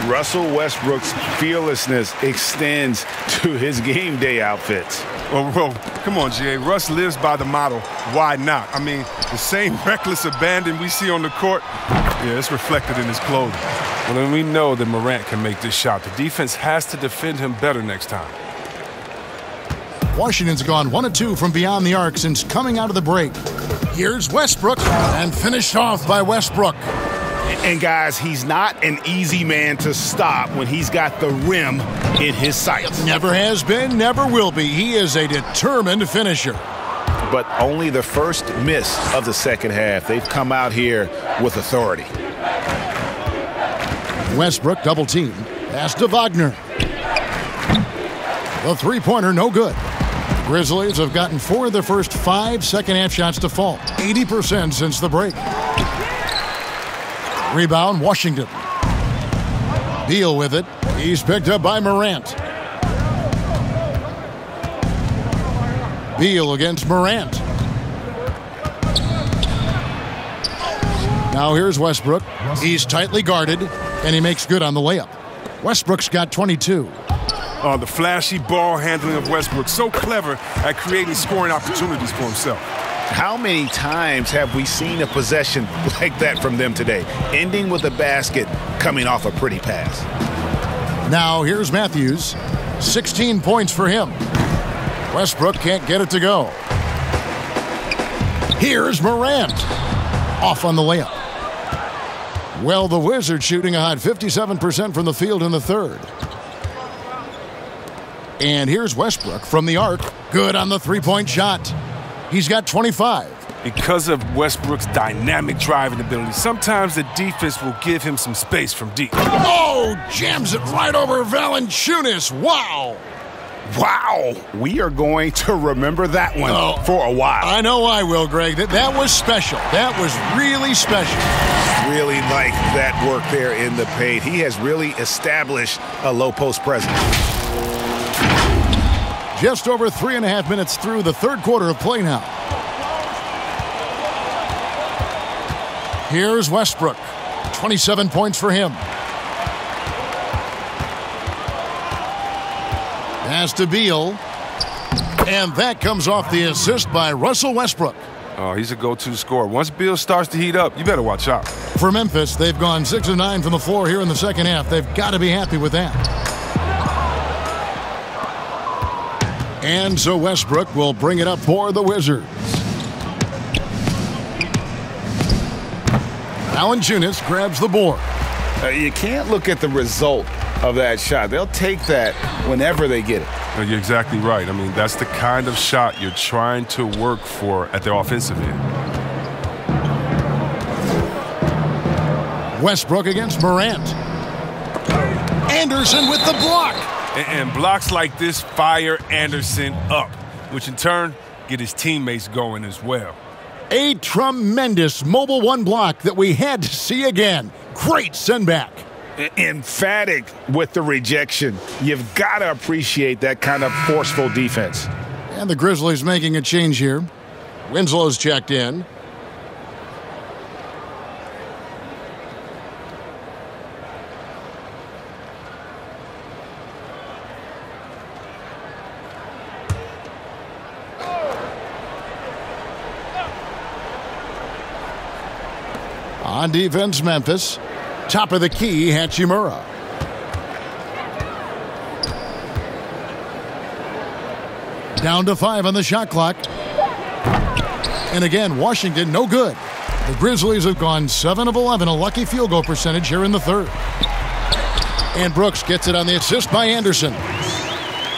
Russell Westbrook's fearlessness extends to his game day outfits. Well, well, come on, GA. Russ lives by the model, why not? I mean, the same [LAUGHS] reckless abandon we see on the court, yeah, it's reflected in his clothing. Well, then we know that Morant can make this shot. The defense has to defend him better next time. Washington's gone 1 2 from beyond the arc since coming out of the break. Here's Westbrook, and finished off by Westbrook. And guys, he's not an easy man to stop when he's got the rim in his sights. Never has been, never will be. He is a determined finisher. But only the first miss of the second half. They've come out here with authority. Westbrook double team. Pass to Wagner. The three pointer, no good. Grizzlies have gotten four of their first five second half shots to fall, 80% since the break. Rebound, Washington. Beal with it. He's picked up by Morant. Beal against Morant. Now here's Westbrook. He's tightly guarded, and he makes good on the layup. Westbrook's got 22. Oh, the flashy ball handling of Westbrook. So clever at creating scoring opportunities for himself. How many times have we seen a possession [LAUGHS] like that from them today? Ending with a basket, coming off a pretty pass. Now here's Matthews. 16 points for him. Westbrook can't get it to go. Here's Morant. Off on the layup. Well, the Wizards shooting a hot 57% from the field in the third. And here's Westbrook from the arc. Good on the three point shot. He's got 25. Because of Westbrook's dynamic driving ability, sometimes the defense will give him some space from deep. Oh, jams it right over Valanciunas. Wow. Wow. We are going to remember that one Oh. for a while. I know I will, Greg. That, that was special. That was really special. Really like that work there in the paint. He has really established a low post presence. Just over three and a half minutes through the third quarter of play now. Here's Westbrook. 27 points for him. Pass to Beal. And that comes off the assist by Russell Westbrook. Oh, he's a go-to scorer. Once Beal starts to heat up, you better watch out. For Memphis, they've gone 6 of 9 from the floor here in the second half. They've got to be happy with that. And so Westbrook will bring it up for the Wizards. Valanciunas grabs the board. Uh, you can't look at the result of that shot. They'll take that whenever they get it. You're exactly right. I mean, that's the kind of shot you're trying to work for at their offensive end. Westbrook against Morant. Anderson with the block. And, and blocks like this fire Anderson up, which in turn get his teammates going as well. A tremendous mobile one block that we had to see again. Great send back. Emphatic with the rejection. You've got to appreciate that kind of forceful defense. And the Grizzlies making a change here. Winslow's checked in. On defense, Memphis. Top of the key, Hachimura. Down to five on the shot clock. And again, Washington, no good. The Grizzlies have gone 7 of 11, a lucky field goal percentage here in the third. And Brooks gets it on the assist by Anderson.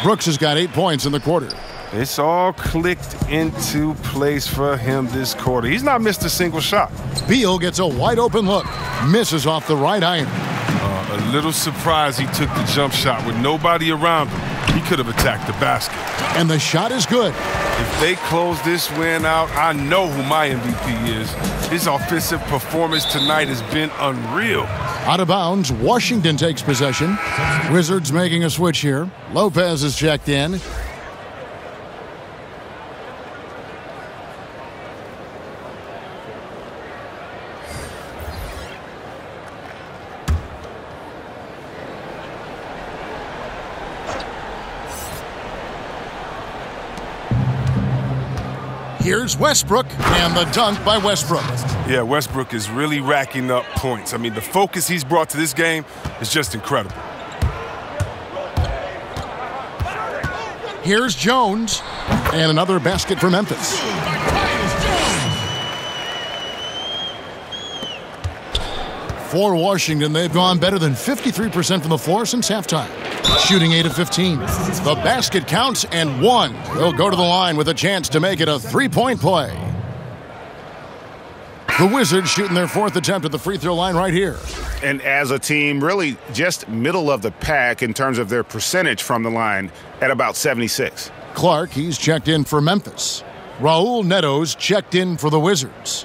Brooks has got eight points in the quarter. It's all clicked into place for him this quarter. He's not missed a single shot. Beal gets a wide open look, misses off the right iron. Uh, a little surprised he took the jump shot with nobody around him. He could have attacked the basket. And the shot is good. If they close this win out, I know who my MVP is. His offensive performance tonight has been unreal. Out of bounds, Washington takes possession. Wizards making a switch here. Lopez is checked in. Here's Westbrook and the dunk by Westbrook. Yeah, Westbrook is really racking up points. I mean, the focus he's brought to this game is just incredible. Here's Jones and another basket for Memphis. For Washington, they've gone better than 53% from the floor since halftime, shooting 8 of 15. The basket counts and one. They'll go to the line with a chance to make it a three point play. The Wizards shooting their fourth attempt at the free throw line right here. And as a team, really just middle of the pack in terms of their percentage from the line at about 76. Clarke, he's checked in for Memphis. Raul Neto's checked in for the Wizards.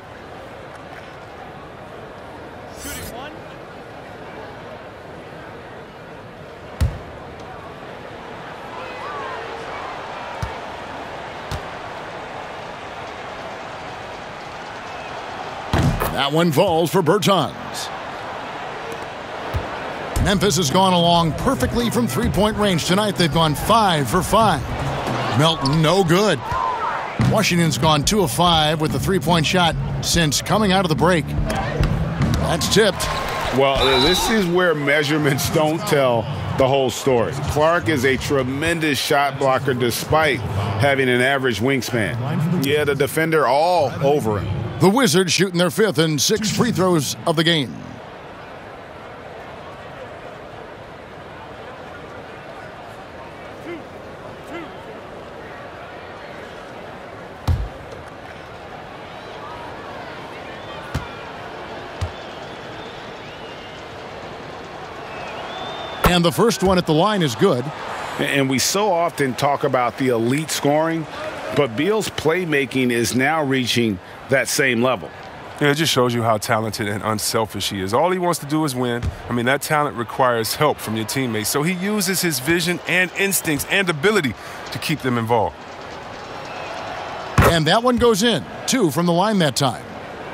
That one falls for Bertans. Memphis has gone along perfectly from three point range tonight. They've gone five for five. Melton, no good. Washington's gone two of five with the three point shot since coming out of the break. That's tipped. Well, this is where measurements don't tell the whole story. Clarke is a tremendous shot blocker despite having an average wingspan. Yeah, the defender all over him. The Wizards shooting their fifth and sixth free throws of the game. And the first one at the line is good. And we so often talk about the elite scoring, but Beal's playmaking is now reaching that same level. Yeah, it just shows you how talented and unselfish he is. All he wants to do is win. I mean, that talent requires help from your teammates. So he uses his vision and instincts and ability to keep them involved. And that one goes in. Two from the line that time.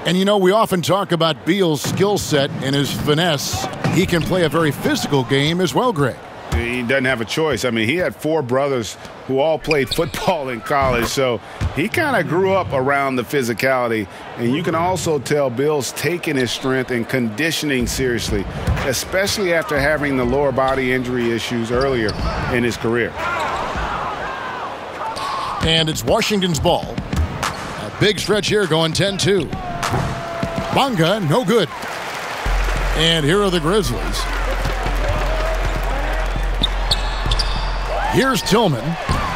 And you know, we often talk about Beal's skill set and his finesse. He can play a very physical game as well, Greg. He doesn't have a choice. I mean, he had four brothers who all played football in college, so he kind of grew up around the physicality. And you can also tell Beal's taking his strength and conditioning seriously, especially after having the lower body injury issues earlier in his career. And it's Washington's ball. A big stretch here going 10 2. Bonga, no good. And here are the Grizzlies. Here's Tillman.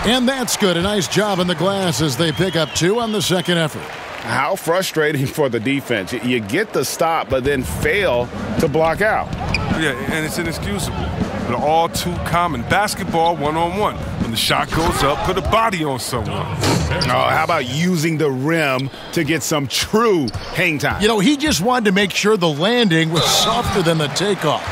And that's good. A nice job in the glass as they pick up two on the second effort. How frustrating for the defense. You get the stop, but then fail to block out. Yeah, and it's inexcusable. But all too common. Basketball one on one. When the shot goes up, put a body on someone. Oh, how about using the rim to get some true hang time? You know, he just wanted to make sure the landing was softer than the takeoff.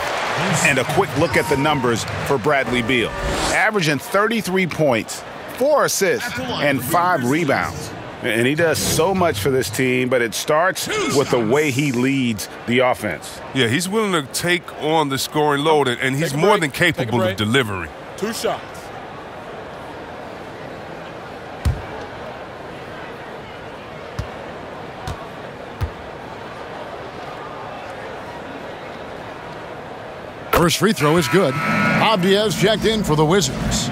And a quick look at the numbers for Bradley Beal. Averaging 33 points, four assists, and five rebounds. And he does so much for this team, but it starts with the way he leads the offense. Yeah, he's willing to take on the scoring load, and he's more than capable of delivering. Two shots. First free throw is good. Avdija's checked in for the Wizards.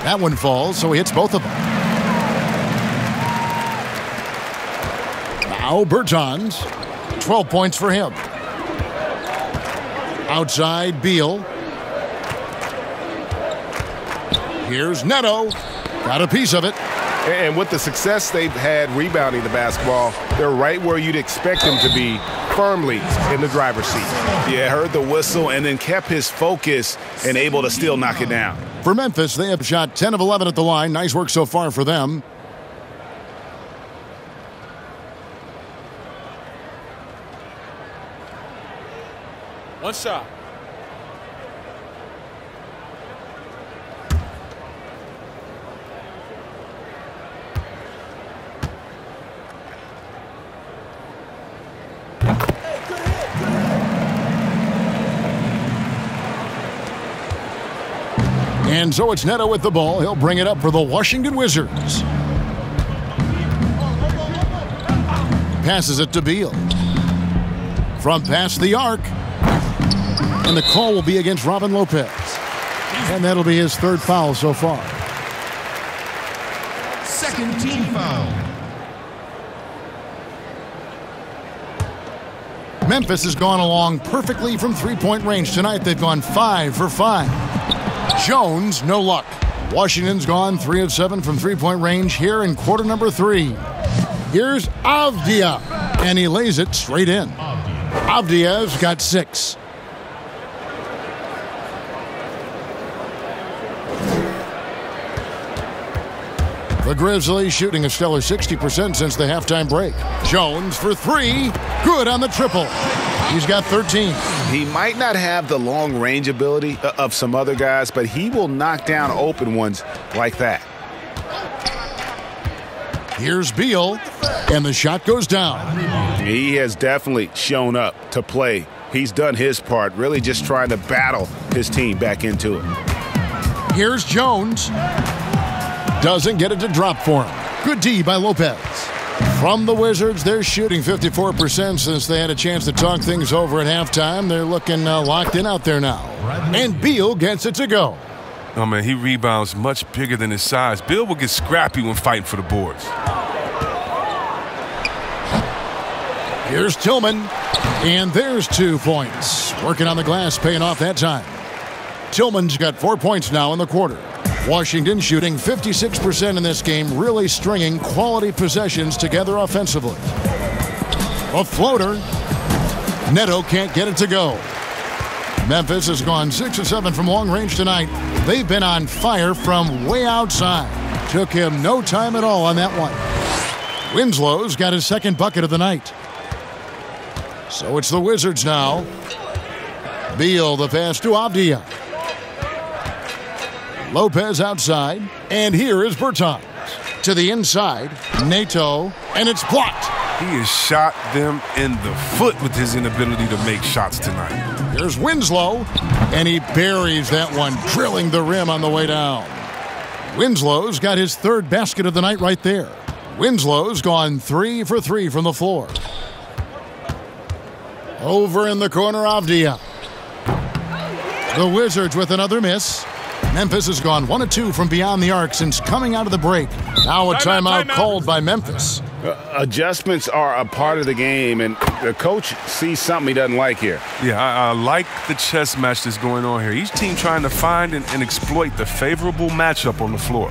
That one falls, so he hits both of them. Now Bertans, 12 points for him. Outside Beal. Here's Neto. Got a piece of it. And with the success they've had rebounding the basketball, they're right where you'd expect them to be, firmly in the driver's seat. Yeah, heard the whistle and then kept his focus and able to still knock it down. For Memphis, they have shot 10 of 11 at the line. Nice work so far for them. Shot. And so it's Neto with the ball. He'll bring it up for the Washington Wizards. Passes it to Beal. From past the arc. And the call will be against Robin Lopez. And that'll be his third foul so far. Second team foul. Memphis has gone along perfectly from three-point range tonight. They've gone five for five. Jones, no luck. Washington's gone three of seven from three-point range here in quarter number three. Here's Avdija, and he lays it straight in. Avdija's got six. The Grizzlies shooting a stellar 60% since the halftime break. Jones for three. Good on the triple. He's got 13. He might not have the long range ability uh, of some other guys, but he will knock down open ones like that. Here's Beal, and the shot goes down. He has definitely shown up to play. He's done his part, really just trying to battle his team back into it. Here's Jones. Doesn't get it to drop for him. Good D by Lopez. From the Wizards, they're shooting 54% since they had a chance to talk things over at halftime. They're looking uh, locked in out there now. And Beal gets it to go. Oh, man, he rebounds much bigger than his size. Bill will get scrappy when fighting for the boards. Here's Tillman. And there's two points. Working on the glass, paying off that time. Tillman's got four points now in the quarter. Washington shooting 56% in this game, really stringing quality possessions together offensively. A floater. Neto can't get it to go. Memphis has gone 6 of 7 from long range tonight. They've been on fire from way outside. Took him no time at all on that one. Winslow's got his second bucket of the night. So it's the Wizards now. Beal the pass to Avdija. Lopez outside, and here is Bertans. To the inside, Neto, and it's blocked. He has shot them in the foot with his inability to make shots tonight. Here's Winslow, and he buries that one, drilling the rim on the way down. Winslow's got his third basket of the night right there. Winslow's gone three for three from the floor. Over in the corner, Avdija. The Wizards with another miss. Memphis has gone one of two from beyond the arc since coming out of the break. Now a timeout, timeout called by Memphis. Uh, adjustments are a part of the game, and the coach sees something he doesn't like here. Yeah, I, I like the chess match that's going on here. Each team trying to find and, and exploit the favorable matchup on the floor.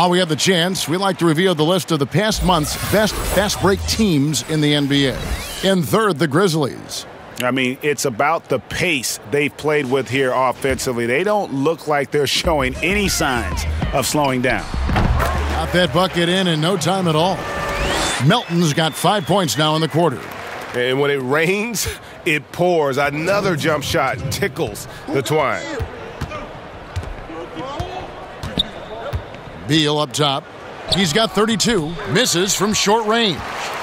While we have the chance, we like to reveal the list of the past month's best fast break teams in the NBA. In third, the Grizzlies. I mean, it's about the pace they've played with here offensively. They don't look like they're showing any signs of slowing down. Got that bucket in in no time at all. Melton's got five points now in the quarter. And when it rains, it pours. Another jump shot tickles the twine. Beal up top. He's got 32. Misses from short range.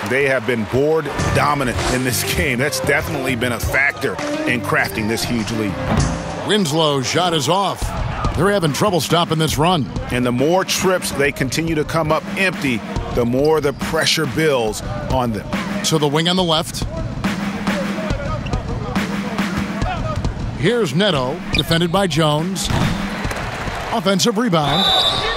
They have been board dominant in this game. That's definitely been a factor in crafting this huge lead. Winslow's shot is off. They're having trouble stopping this run. And the more trips they continue to come up empty, the more the pressure builds on them. So the wing on the left. Here's Neto, defended by Jones. Offensive rebound.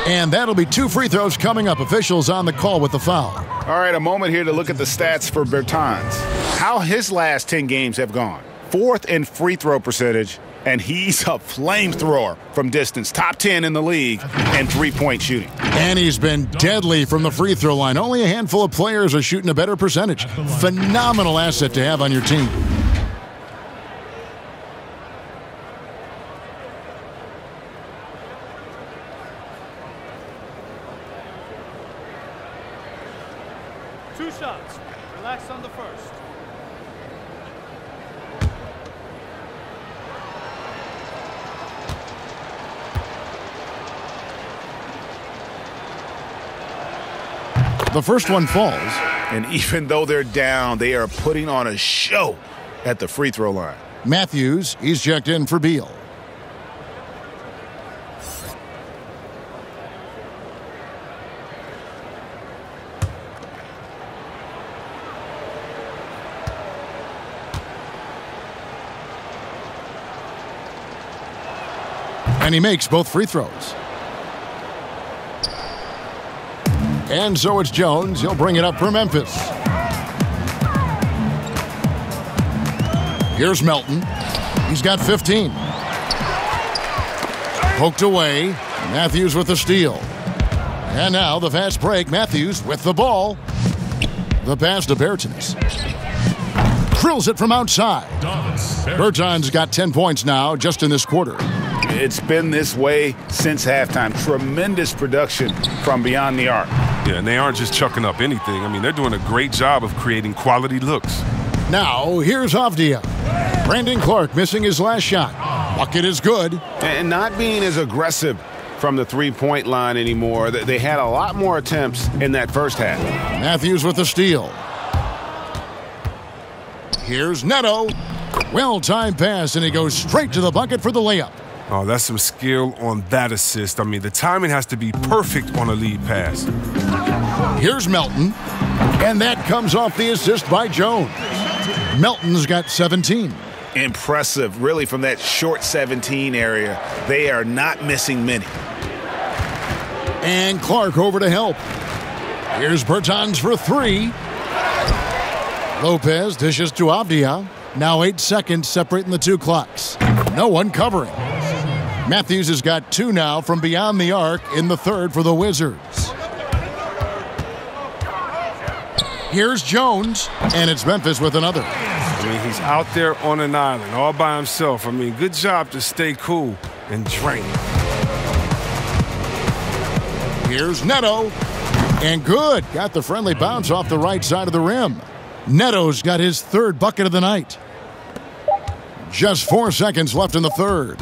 And that'll be two free throws coming up. Officials on the call with the foul. All right, a moment here to look at the stats for Bertans. How his last 10 games have gone. Fourth in free throw percentage, and he's a flamethrower from distance. Top 10 in the league and three point shooting. And he's been deadly from the free throw line. Only a handful of players are shooting a better percentage. Phenomenal asset to have on your team. Two shots. Relax on the first. The first one falls. And even though they're down, they are putting on a show at the free throw line. Mathews, he's checked in for Beal. And he makes both free throws. And so it's Jones. He'll bring it up for Memphis. Here's Melton. He's got 15. Poked away. Mathews with the steal. And now the fast break. Mathews with the ball. The pass to Bertans. Drills it from outside. Bertans got 10 points now just in this quarter. It's been this way since halftime. Tremendous production from beyond the arc. Yeah, and they aren't just chucking up anything. I mean, they're doing a great job of creating quality looks. Now, here's Avdija. Brandon Clarke missing his last shot. Bucket is good. And not being as aggressive from the three-point line anymore. They had a lot more attempts in that first half. Mathews with the steal. Here's Neto. Well-timed pass, and he goes straight to the bucket for the layup. Oh, that's some skill on that assist. I mean, the timing has to be perfect on a lead pass. Here's Melton, and that comes off the assist by Jones. Melton's got 17. Impressive, really, from that short 17 area. They are not missing many. And Clarke over to help. Here's Bertans for three. Lopez dishes to Avdija. Now eight seconds separating the two clocks. No one covering. Mathews has got two now from beyond the arc in the third for the Wizards. Here's Jones, and it's Memphis with another. I mean, he's out there on an island all by himself. I mean, good job to stay cool and drain. Here's Neto, and good. Got the friendly bounce off the right side of the rim. Neto's got his third bucket of the night. Just four seconds left in the third.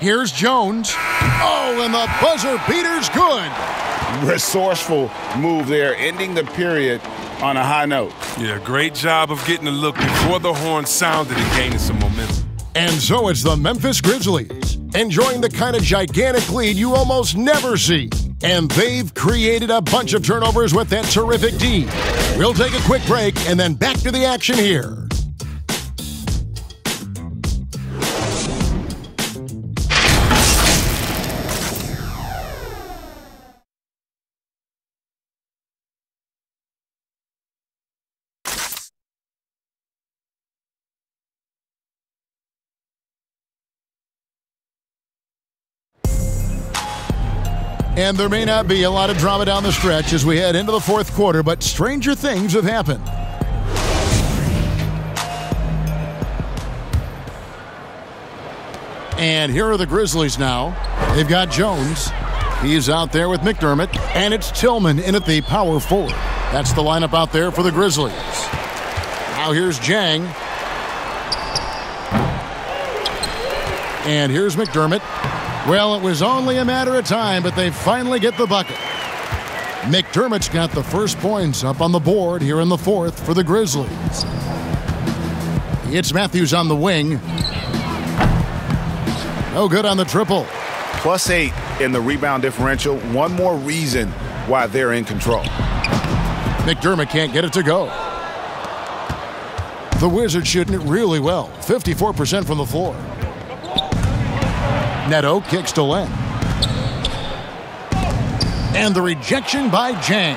Here's Jones. Oh, and the buzzer beater's good. Resourceful move there, ending the period on a high note. Yeah, great job of getting a look before the horn sounded and gaining some momentum. And so it's the Memphis Grizzlies, enjoying the kind of gigantic lead you almost never see. And they've created a bunch of turnovers with that terrific D. We'll take a quick break and then back to the action here. And there may not be a lot of drama down the stretch as we head into the fourth quarter, but stranger things have happened. And here are the Grizzlies now. They've got Jones. He's out there with McDermott. And it's Tillman in at the power forward. That's the lineup out there for the Grizzlies. Now here's Dieng. And here's McDermott. Well, it was only a matter of time, but they finally get the bucket. McDermott's got the first points up on the board here in the fourth for the Grizzlies. It's Mathews on the wing. No good on the triple. Plus eight in the rebound differential. One more reason why they're in control. McDermott can't get it to go. The Wizards shooting it really well. 54% from the floor. Neto kicks to Len. And the rejection by Dieng.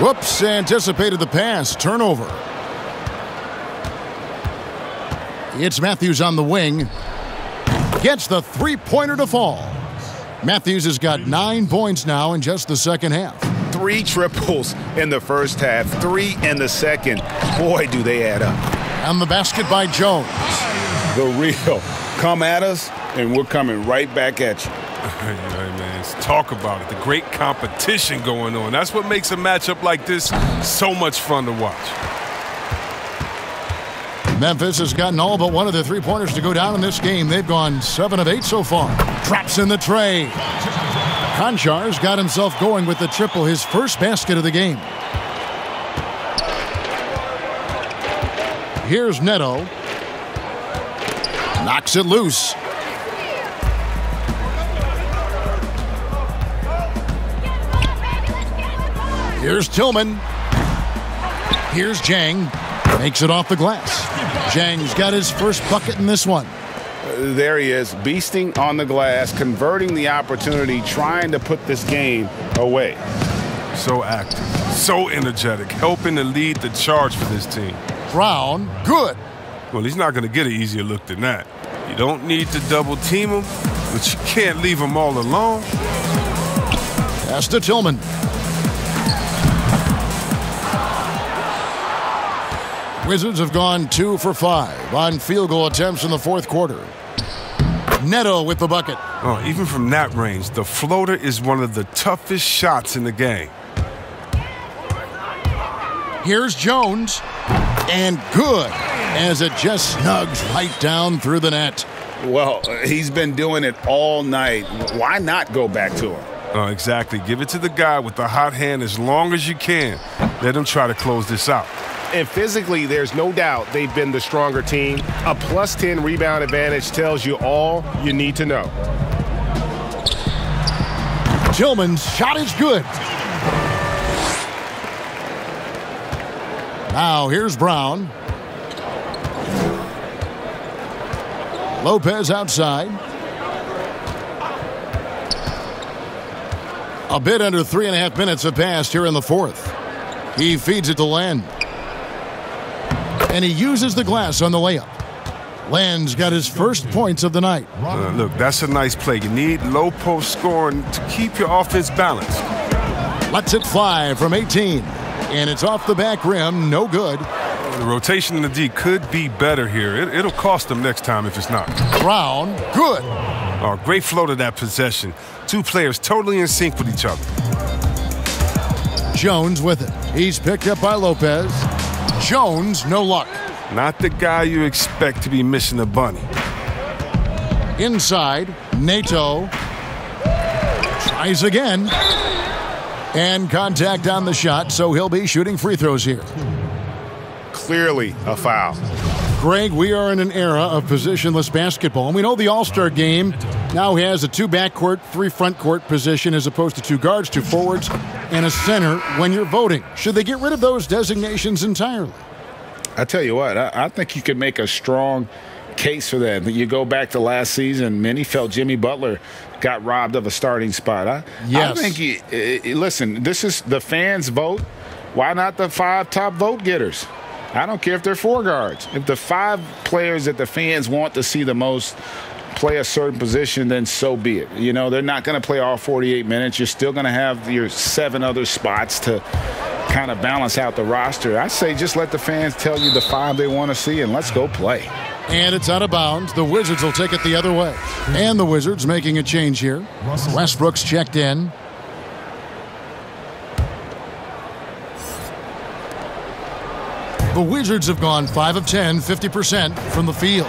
Whoops, anticipated the pass. Turnover. It's Mathews on the wing. Gets the three-pointer to fall. Mathews has got nine points now in just the second half. Three triples in the first half, three in the second. Boy, do they add up. And the basket by Jones. The real. Come at us, and we're coming right back at you. yeah, man. fans. Talk about it. The great competition going on. That's what makes a matchup like this so much fun to watch. Memphis has gotten all but one of the three pointers to go down in this game. They've gone seven of eight so far. Traps in the tray. Konchar's got himself going with the triple, his first basket of the game. Here's Neto. Knocks it loose. Here's Tillman. Here's Dieng. Makes it off the glass. Dieng's got his first bucket in this one. There he is, beasting on the glass, converting the opportunity, trying to put this game away. So active, so energetic, helping to lead the charge for this team. Brown, good. Well, he's not going to get an easier look than that. You don't need to double team him, but you can't leave him all alone. Pass to Tillman. Wizards have gone two for five on field goal attempts in the fourth quarter. Neto with the bucket. Oh, even from that range, the floater is one of the toughest shots in the game. Here's Jones, and good as it just snugs right down through the net. Well, he's been doing it all night. Why not go back to him? Oh, exactly. Give it to the guy with the hot hand as long as you can. Let him try to close this out. And physically, there's no doubt they've been the stronger team. A plus 10 rebound advantage tells you all you need to know. Tillman's shot is good. Now here's Brown. Lopez outside. A bit under three and a half minutes have passed here in the fourth. He feeds it to Len. And he uses the glass on the layup. Len's got his first points of the night. Uh, look, that's a nice play. You need low post scoring to keep your offense balanced. Lets it fly from 18. And it's off the back rim, no good. The rotation in the D could be better here. It, will cost them next time if it's not. Brown, good. Oh, great flow to that possession. Two players totally in sync with each other. Jones with it. He's picked up by Lopez. Jones, no luck. Not the guy you expect to be missing a bunny. Inside, Neto tries again. And contact on the shot, so he'll be shooting free throws here. Clearly a foul. Greg, we are in an era of positionless basketball, and we know the All Star game now he has a two backcourt, three front court position as opposed to two guards, two forwards, and a center when you're voting. Should they get rid of those designations entirely? I tell you what, I, I think you could make a strong case for that. You go back to last season, many felt Jimmy Butler got robbed of a starting spot. I, yes. I think, you, listen, this is the fans' vote. Why not the five top vote getters? I don't care if they're four guards. If the five players that the fans want to see the most play a certain position, then so be it. You know, they're not going to play all 48 minutes. You're still going to have your seven other spots to kind of balance out the roster. I say just let the fans tell you the five they want to see and let's go play. And it's out of bounds. The Wizards will take it the other way. And the Wizards making a change here. Westbrook's checked in. The Wizards have gone 5 of 10, 50% from the field.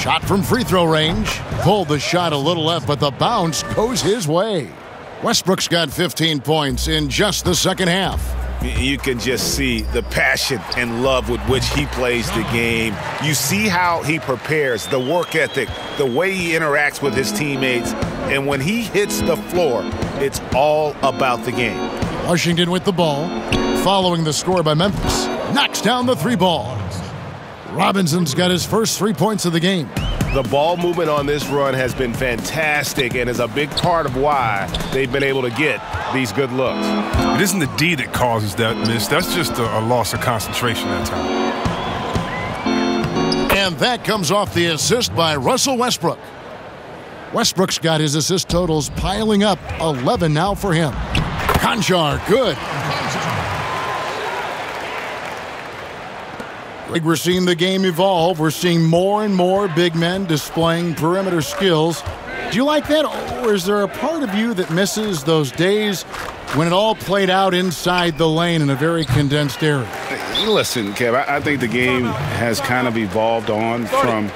Shot from free throw range. Pulled the shot a little left, but the bounce goes his way. Westbrook's got 15 points in just the second half. You can just see the passion and love with which he plays the game. You see how he prepares, the work ethic, the way he interacts with his teammates. And when he hits the floor, it's all about the game. Washington with the ball, following the score by Memphis. Knocks down the three ball. Robinson's got his first three points of the game. The ball movement on this run has been fantastic and is a big part of why they've been able to get these good looks. It isn't the D that causes that miss. That's just a, a loss of concentration at time. And that comes off the assist by Russell Westbrook. Westbrook's got his assist totals piling up, 11 now for him. Konchar, good. We're seeing the game evolve. We're seeing more and more big men displaying perimeter skills. Do you like that, or is there a part of you that misses those days when it all played out inside the lane in a very condensed area? Listen, Kev, I, I think the game has kind of evolved on from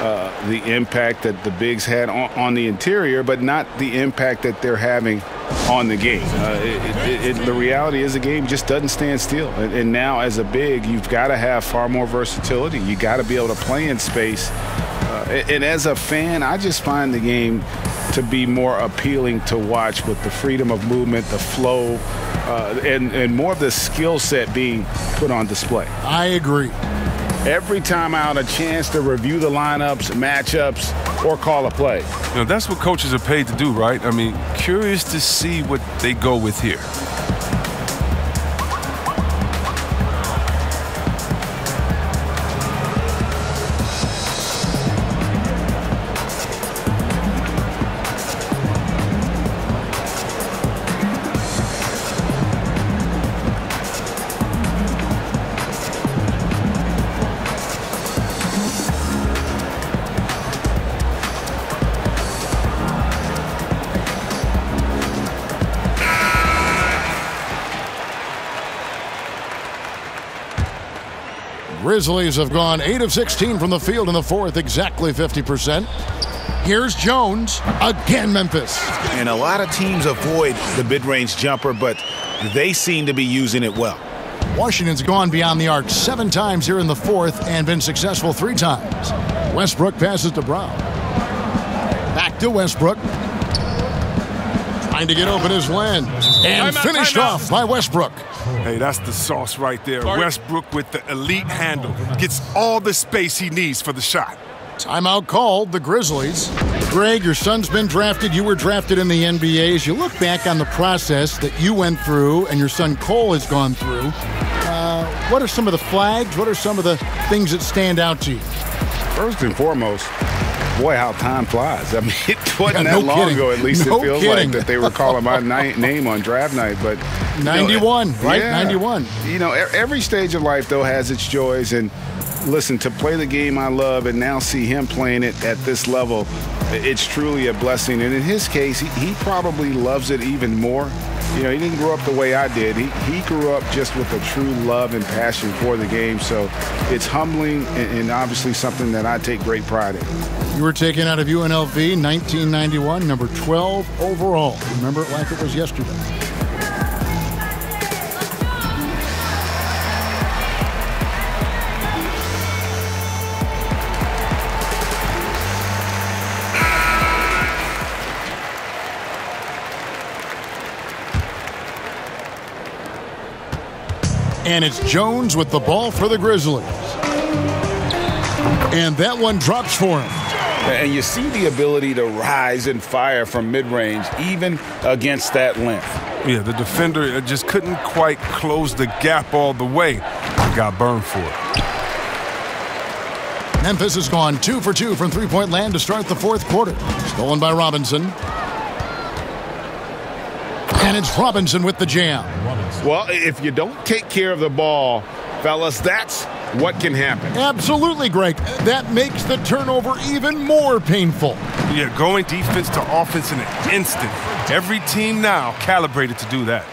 uh, the impact that the bigs had on, on, the interior, but not the impact that they're having on the game. Uh, it, it, it, the reality is the game just doesn't stand still. And, and now, as a big, you've got to have far more versatility. You got to be able to play in space. Uh, and as a fan, I just find the game to be more appealing to watch with the freedom of movement, the flow, uh, and, and more of the skill set being put on display. I agree. Every time I had a chance to review the lineups, matchups, or call a play. You know, that's what coaches are paid to do, right? I mean, curious to see what they go with here. Grizzlies have gone 8 of 16 from the field in the fourth, exactly 50%. Here's Jones, again Memphis. And a lot of teams avoid the mid-range jumper, but they seem to be using it well. Washington's gone beyond the arc seven times here in the fourth and been successful three times. Westbrook passes to Brown. Back to Westbrook. Trying to get open his Len. And Time finished off by Westbrook. Hey, that's the sauce right there. Westbrook with the elite handle. Gets all the space he needs for the shot. Timeout called, the Grizzlies. Greg, your son's been drafted. You were drafted in the NBA. As you look back on the process that you went through and your son Cole has gone through, uh, what are some of the flags? What are some of the things that stand out to you? First and foremost, boy, how time flies. I mean, [LAUGHS] it wasn't Yeah, that long kidding. ago, at least No it feels kidding. like, that they were calling my name on draft night. But you know, 91, right? yeah. 91. You know, every stage of life, though, has its joys. And listen, to play the game I love and now see him playing it at this level, it's truly a blessing. And in his case, he, he probably loves it even more. You know, he didn't grow up the way I did. He, he grew up just with a true love and passion for the game. So it's humbling and, and obviously something that I take great pride in. You were taken out of UNLV 1991, number 12 overall. Remember it like it was yesterday. And it's Jones with the ball for the Grizzlies. And that one drops for him. And you see the ability to rise and fire from mid-range, even against that length. Yeah, the defender just couldn't quite close the gap all the way. Got burned for it. Memphis has gone two for two from three-point land to start the fourth quarter. Stolen by Robinson. And it's Robinson with the jam. Well, if you don't take care of the ball, fellas, that's what can happen. Absolutely, Greg. That makes the turnover even more painful. Yeah, going defense to offense in an instant. Every team now calibrated to do that.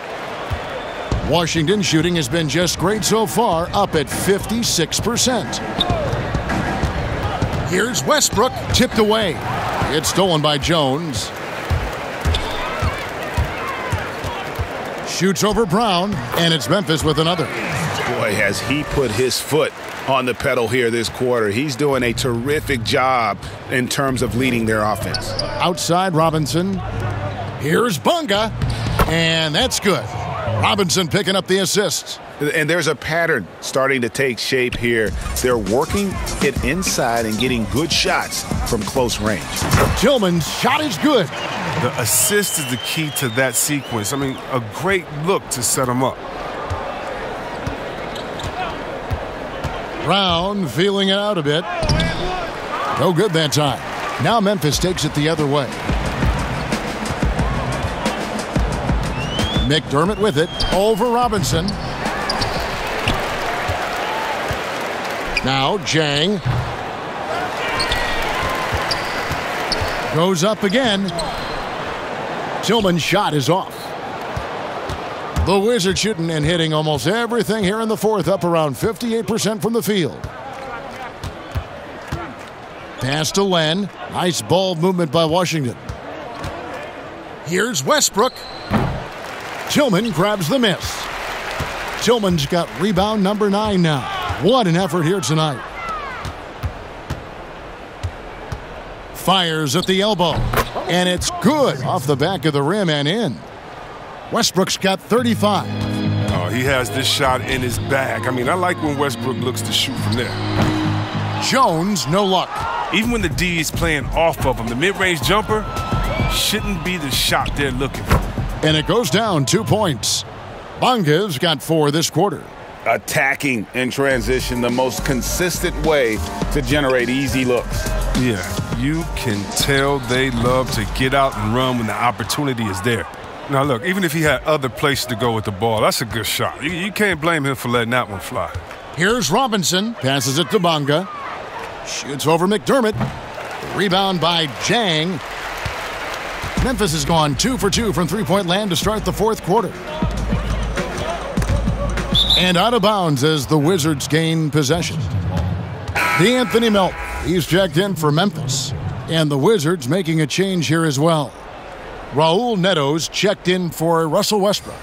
Washington shooting has been just great so far, up at 56%. Here's Westbrook, tipped away. It's stolen by Jones. Shoots over Brown, and it's Memphis with another. Boy, has he put his foot on the pedal here this quarter. He's doing a terrific job in terms of leading their offense. Outside Robinson. Here's Bonga, and that's good. Robinson picking up the assist. And there's a pattern starting to take shape here. They're working it inside and getting good shots from close range. Tillman's shot is good. The assist is the key to that sequence. I mean, a great look to set him up. Brown feeling it out a bit. No good that time. Now Memphis takes it the other way. McDermott with it over Robinson. Now Dieng. Goes up again. Tillman's shot is off. The Wizards shooting and hitting almost everything here in the fourth, up around 58% from the field. Pass to Len. Nice ball movement by Washington. Here's Westbrook. Tillman grabs the miss. Tillman's got rebound number nine now. What an effort here tonight. Fires at the elbow. And it's good off the back of the rim and in. Westbrook's got 35. Oh, he has this shot in his bag. I mean, I like when Westbrook looks to shoot from there. Jones, no luck. Even when the D is playing off of him, the mid-range jumper shouldn't be the shot they're looking for. And it goes down two points. Bonga's got four this quarter. Attacking in transition, the most consistent way to generate easy looks. Yeah, you can tell they love to get out and run when the opportunity is there. Now, look, even if he had other places to go with the ball, that's a good shot. You, you can't blame him for letting that one fly. Here's Robinson, passes it to Bonga. Shoots over McDermott. Rebound by Dieng. Memphis has gone two for two from three point land to start the fourth quarter. And out of bounds as the Wizards gain possession. D'Anthony Melton, he's checked in for Memphis. And the Wizards making a change here as well. Raul Neto's checked in for Russell Westbrook.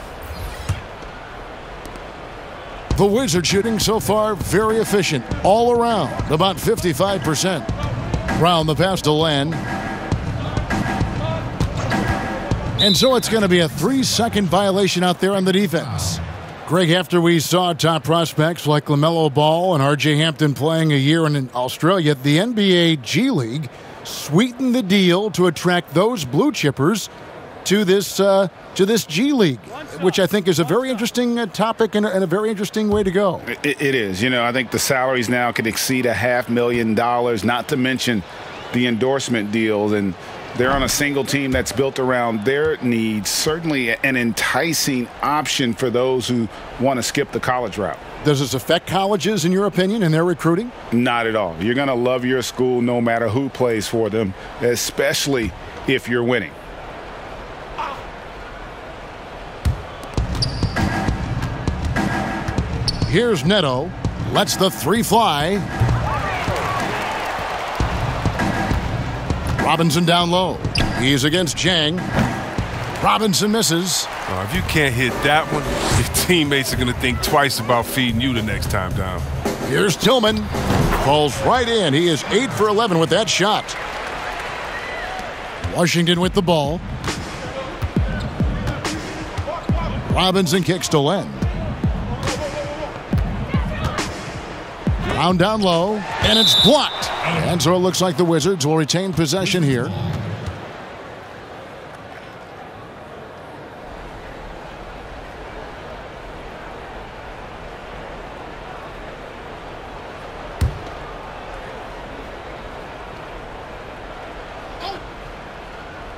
The Wizard shooting so far very efficient all around, about 55%. Round the pass to Len. And so it's going to be a three-second violation out there on the defense. Greg, after we saw top prospects like LaMelo Ball and R.J. Hampton playing a year in Australia, the NBA G League sweetened the deal to attract those blue chippers to this uh, to this G League, which I think is a very interesting uh, topic and a, and a, very interesting way to go. It, it is. You know, I think the salaries now could exceed a half million dollars, not to mention the endorsement deals. And they're on a single team that's built around their needs. Certainly an enticing option for those who want to skip the college route. Does this affect colleges, in your opinion, in their recruiting? Not at all. You're going to love your school no matter who plays for them, especially if you're winning. Here's Neto. Lets the three fly. Robinson down low. He's against Dieng. Robinson misses. Oh, if you can't hit that one, [LAUGHS] your teammates are going to think twice about feeding you the next time down. Here's Tillman. Falls right in. He is 8 for 11 with that shot. Washington with the ball. Robinson kicks to Len. Brown down low, and it's blocked. And so it looks like the Wizards will retain possession here.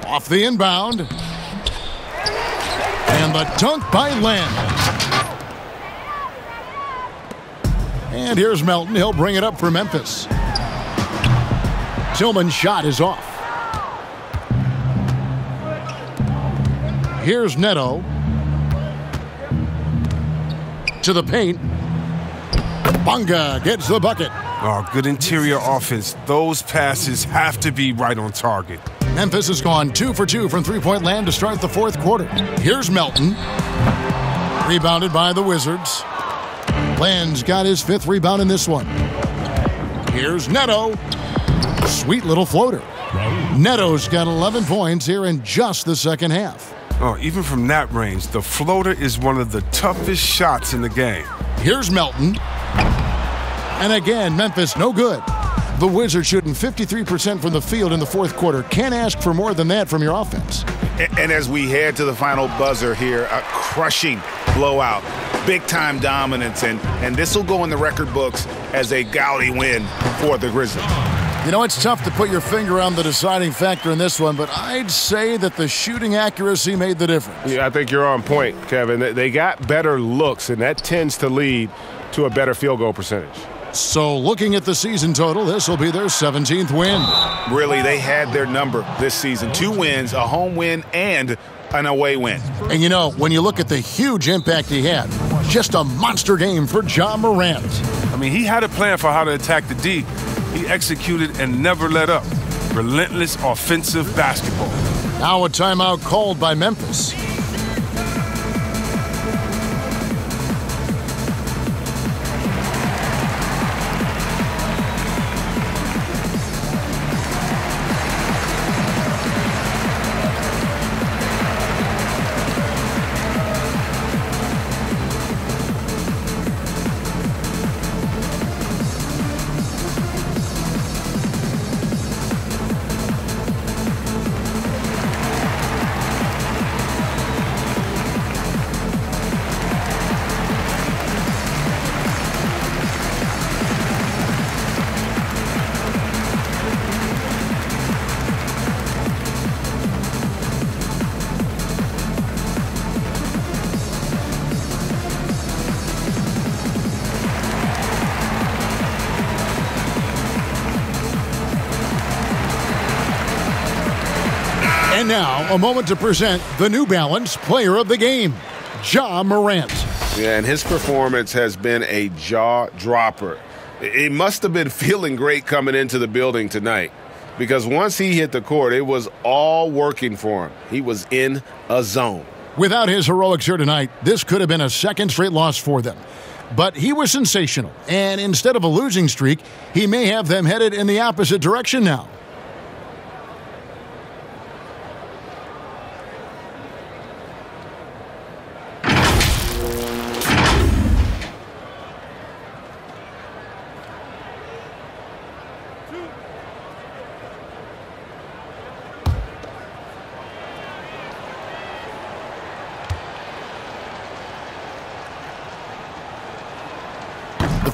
Off the inbound. And the dunk by Len. And here's Melton. He'll bring it up for Memphis. Tillman's shot is off. Here's Neto. To the paint. Bonga gets the bucket. Oh, good interior offense. Those passes have to be right on target. Memphis has gone two for two from three-point land to start the fourth quarter. Here's Melton. Rebounded by the Wizards. Len's got his fifth rebound in this one. Here's Neto. Sweet little floater. Neto's got 11 points here in just the second half. Oh, even from that range, the floater is one of the toughest shots in the game. Here's Melton. And again, Memphis no good. The Wizards shooting 53% from the field in the fourth quarter. Can't ask for more than that from your offense. And as we head to the final buzzer here, a crushing blowout, big time dominance, and, and this will go in the record books as a gaudy win for the Grizzlies. You know, it's tough to put your finger on the deciding factor in this one, but I'd say that the shooting accuracy made the difference. Yeah, I think you're on point, Kevin. They got better looks, and that tends to lead to a better field goal percentage. So looking at the season total, this will be their 17th win. Really, they had their number this season. Two wins, a home win, and an away win. And you know, when you look at the huge impact he had, just a monster game for Ja Morant. I mean, he had a plan for how to attack the D. He executed and never let up. Relentless offensive basketball. Now a timeout called by Memphis. A moment to present the New Balance Player of the Game, Ja Morant. Yeah, and his performance has been a jaw dropper. He must have been [LAUGHS] feeling great coming into the building tonight because once he hit the court, it was all working for him. He was in a zone. Without his heroics here tonight, this could have been a second straight loss for them. But he was sensational, and instead of a losing streak, he may have them headed in the opposite direction now.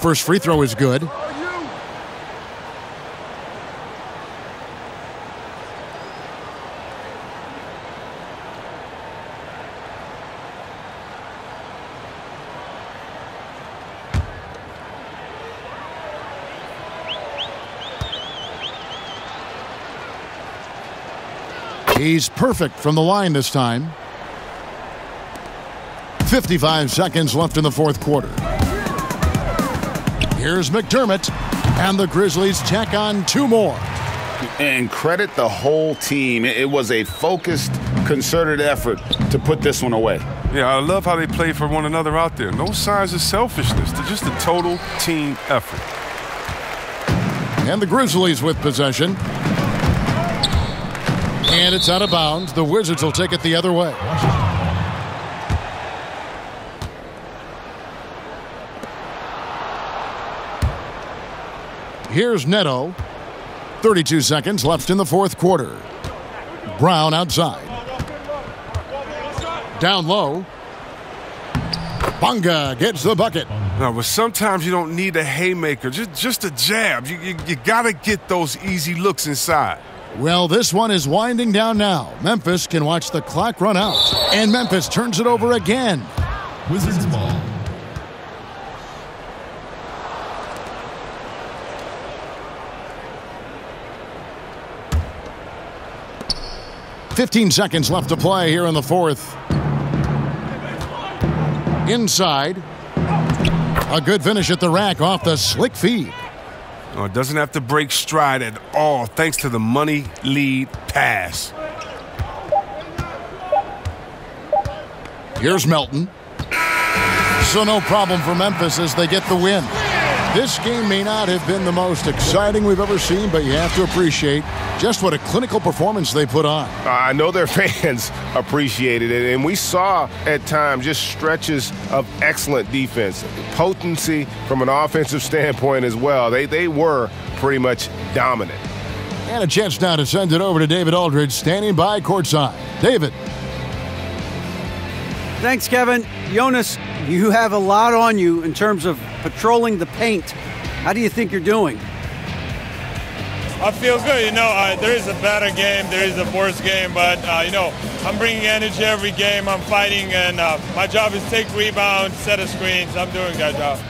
First free throw is good. He's perfect from the line this time. 55 seconds left in the fourth quarter. Here's McDermott, and the Grizzlies tack on two more. And credit the whole team. It was a focused, concerted effort to put this one away. Yeah, I love how they play for one another out there. No signs of selfishness. They're just a total team effort. And the Grizzlies with possession. And it's out of bounds. The Wizards will take it the other way. Here's Neto. 32 seconds left in the fourth quarter. Brown outside. Down low. Bonga gets the bucket. No, but sometimes you don't need a haymaker, just just a jab. You, you, you got to get those easy looks inside. Well, this one is winding down now. Memphis can watch the clock run out. And Memphis turns it over again. Wizards ball. Fifteen seconds left to play here in the fourth. Inside. A good finish at the rack off the slick feed. No, it doesn't have to break stride at all thanks to the money lead pass. Here's Melton. So no problem for Memphis as they get the win. This game may not have been the most exciting we've ever seen, but you have to appreciate just what a clinical performance they put on. I know their [LAUGHS] fans appreciated it, and we saw at times just stretches of excellent defense, potency from an offensive [LAUGHS] standpoint as well. They they were pretty much dominant. And a chance now to send it over to David Aldridge, standing by courtside. David. Thanks, Kevin. Jonas, you have a lot on you in terms of patrolling the paint. How do you think you're doing? I feel good. You know, uh, there is a better game, there is a worse game, but uh, you know, I'm bringing energy every game. I'm fighting, and uh, my job is take rebounds, set of screens. I'm doing that job.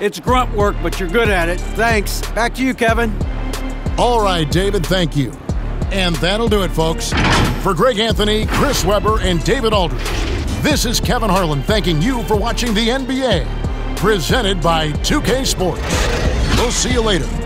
It's grunt work, but you're good at it. Thanks. Back to you, Kevin. All right, David, thank you. And that'll do it, folks. For Greg Anthony, Chris Webber, and David Aldridge, this is Kevin Harlan thanking you for watching the NBA, presented by 2K Sports. We'll see you later.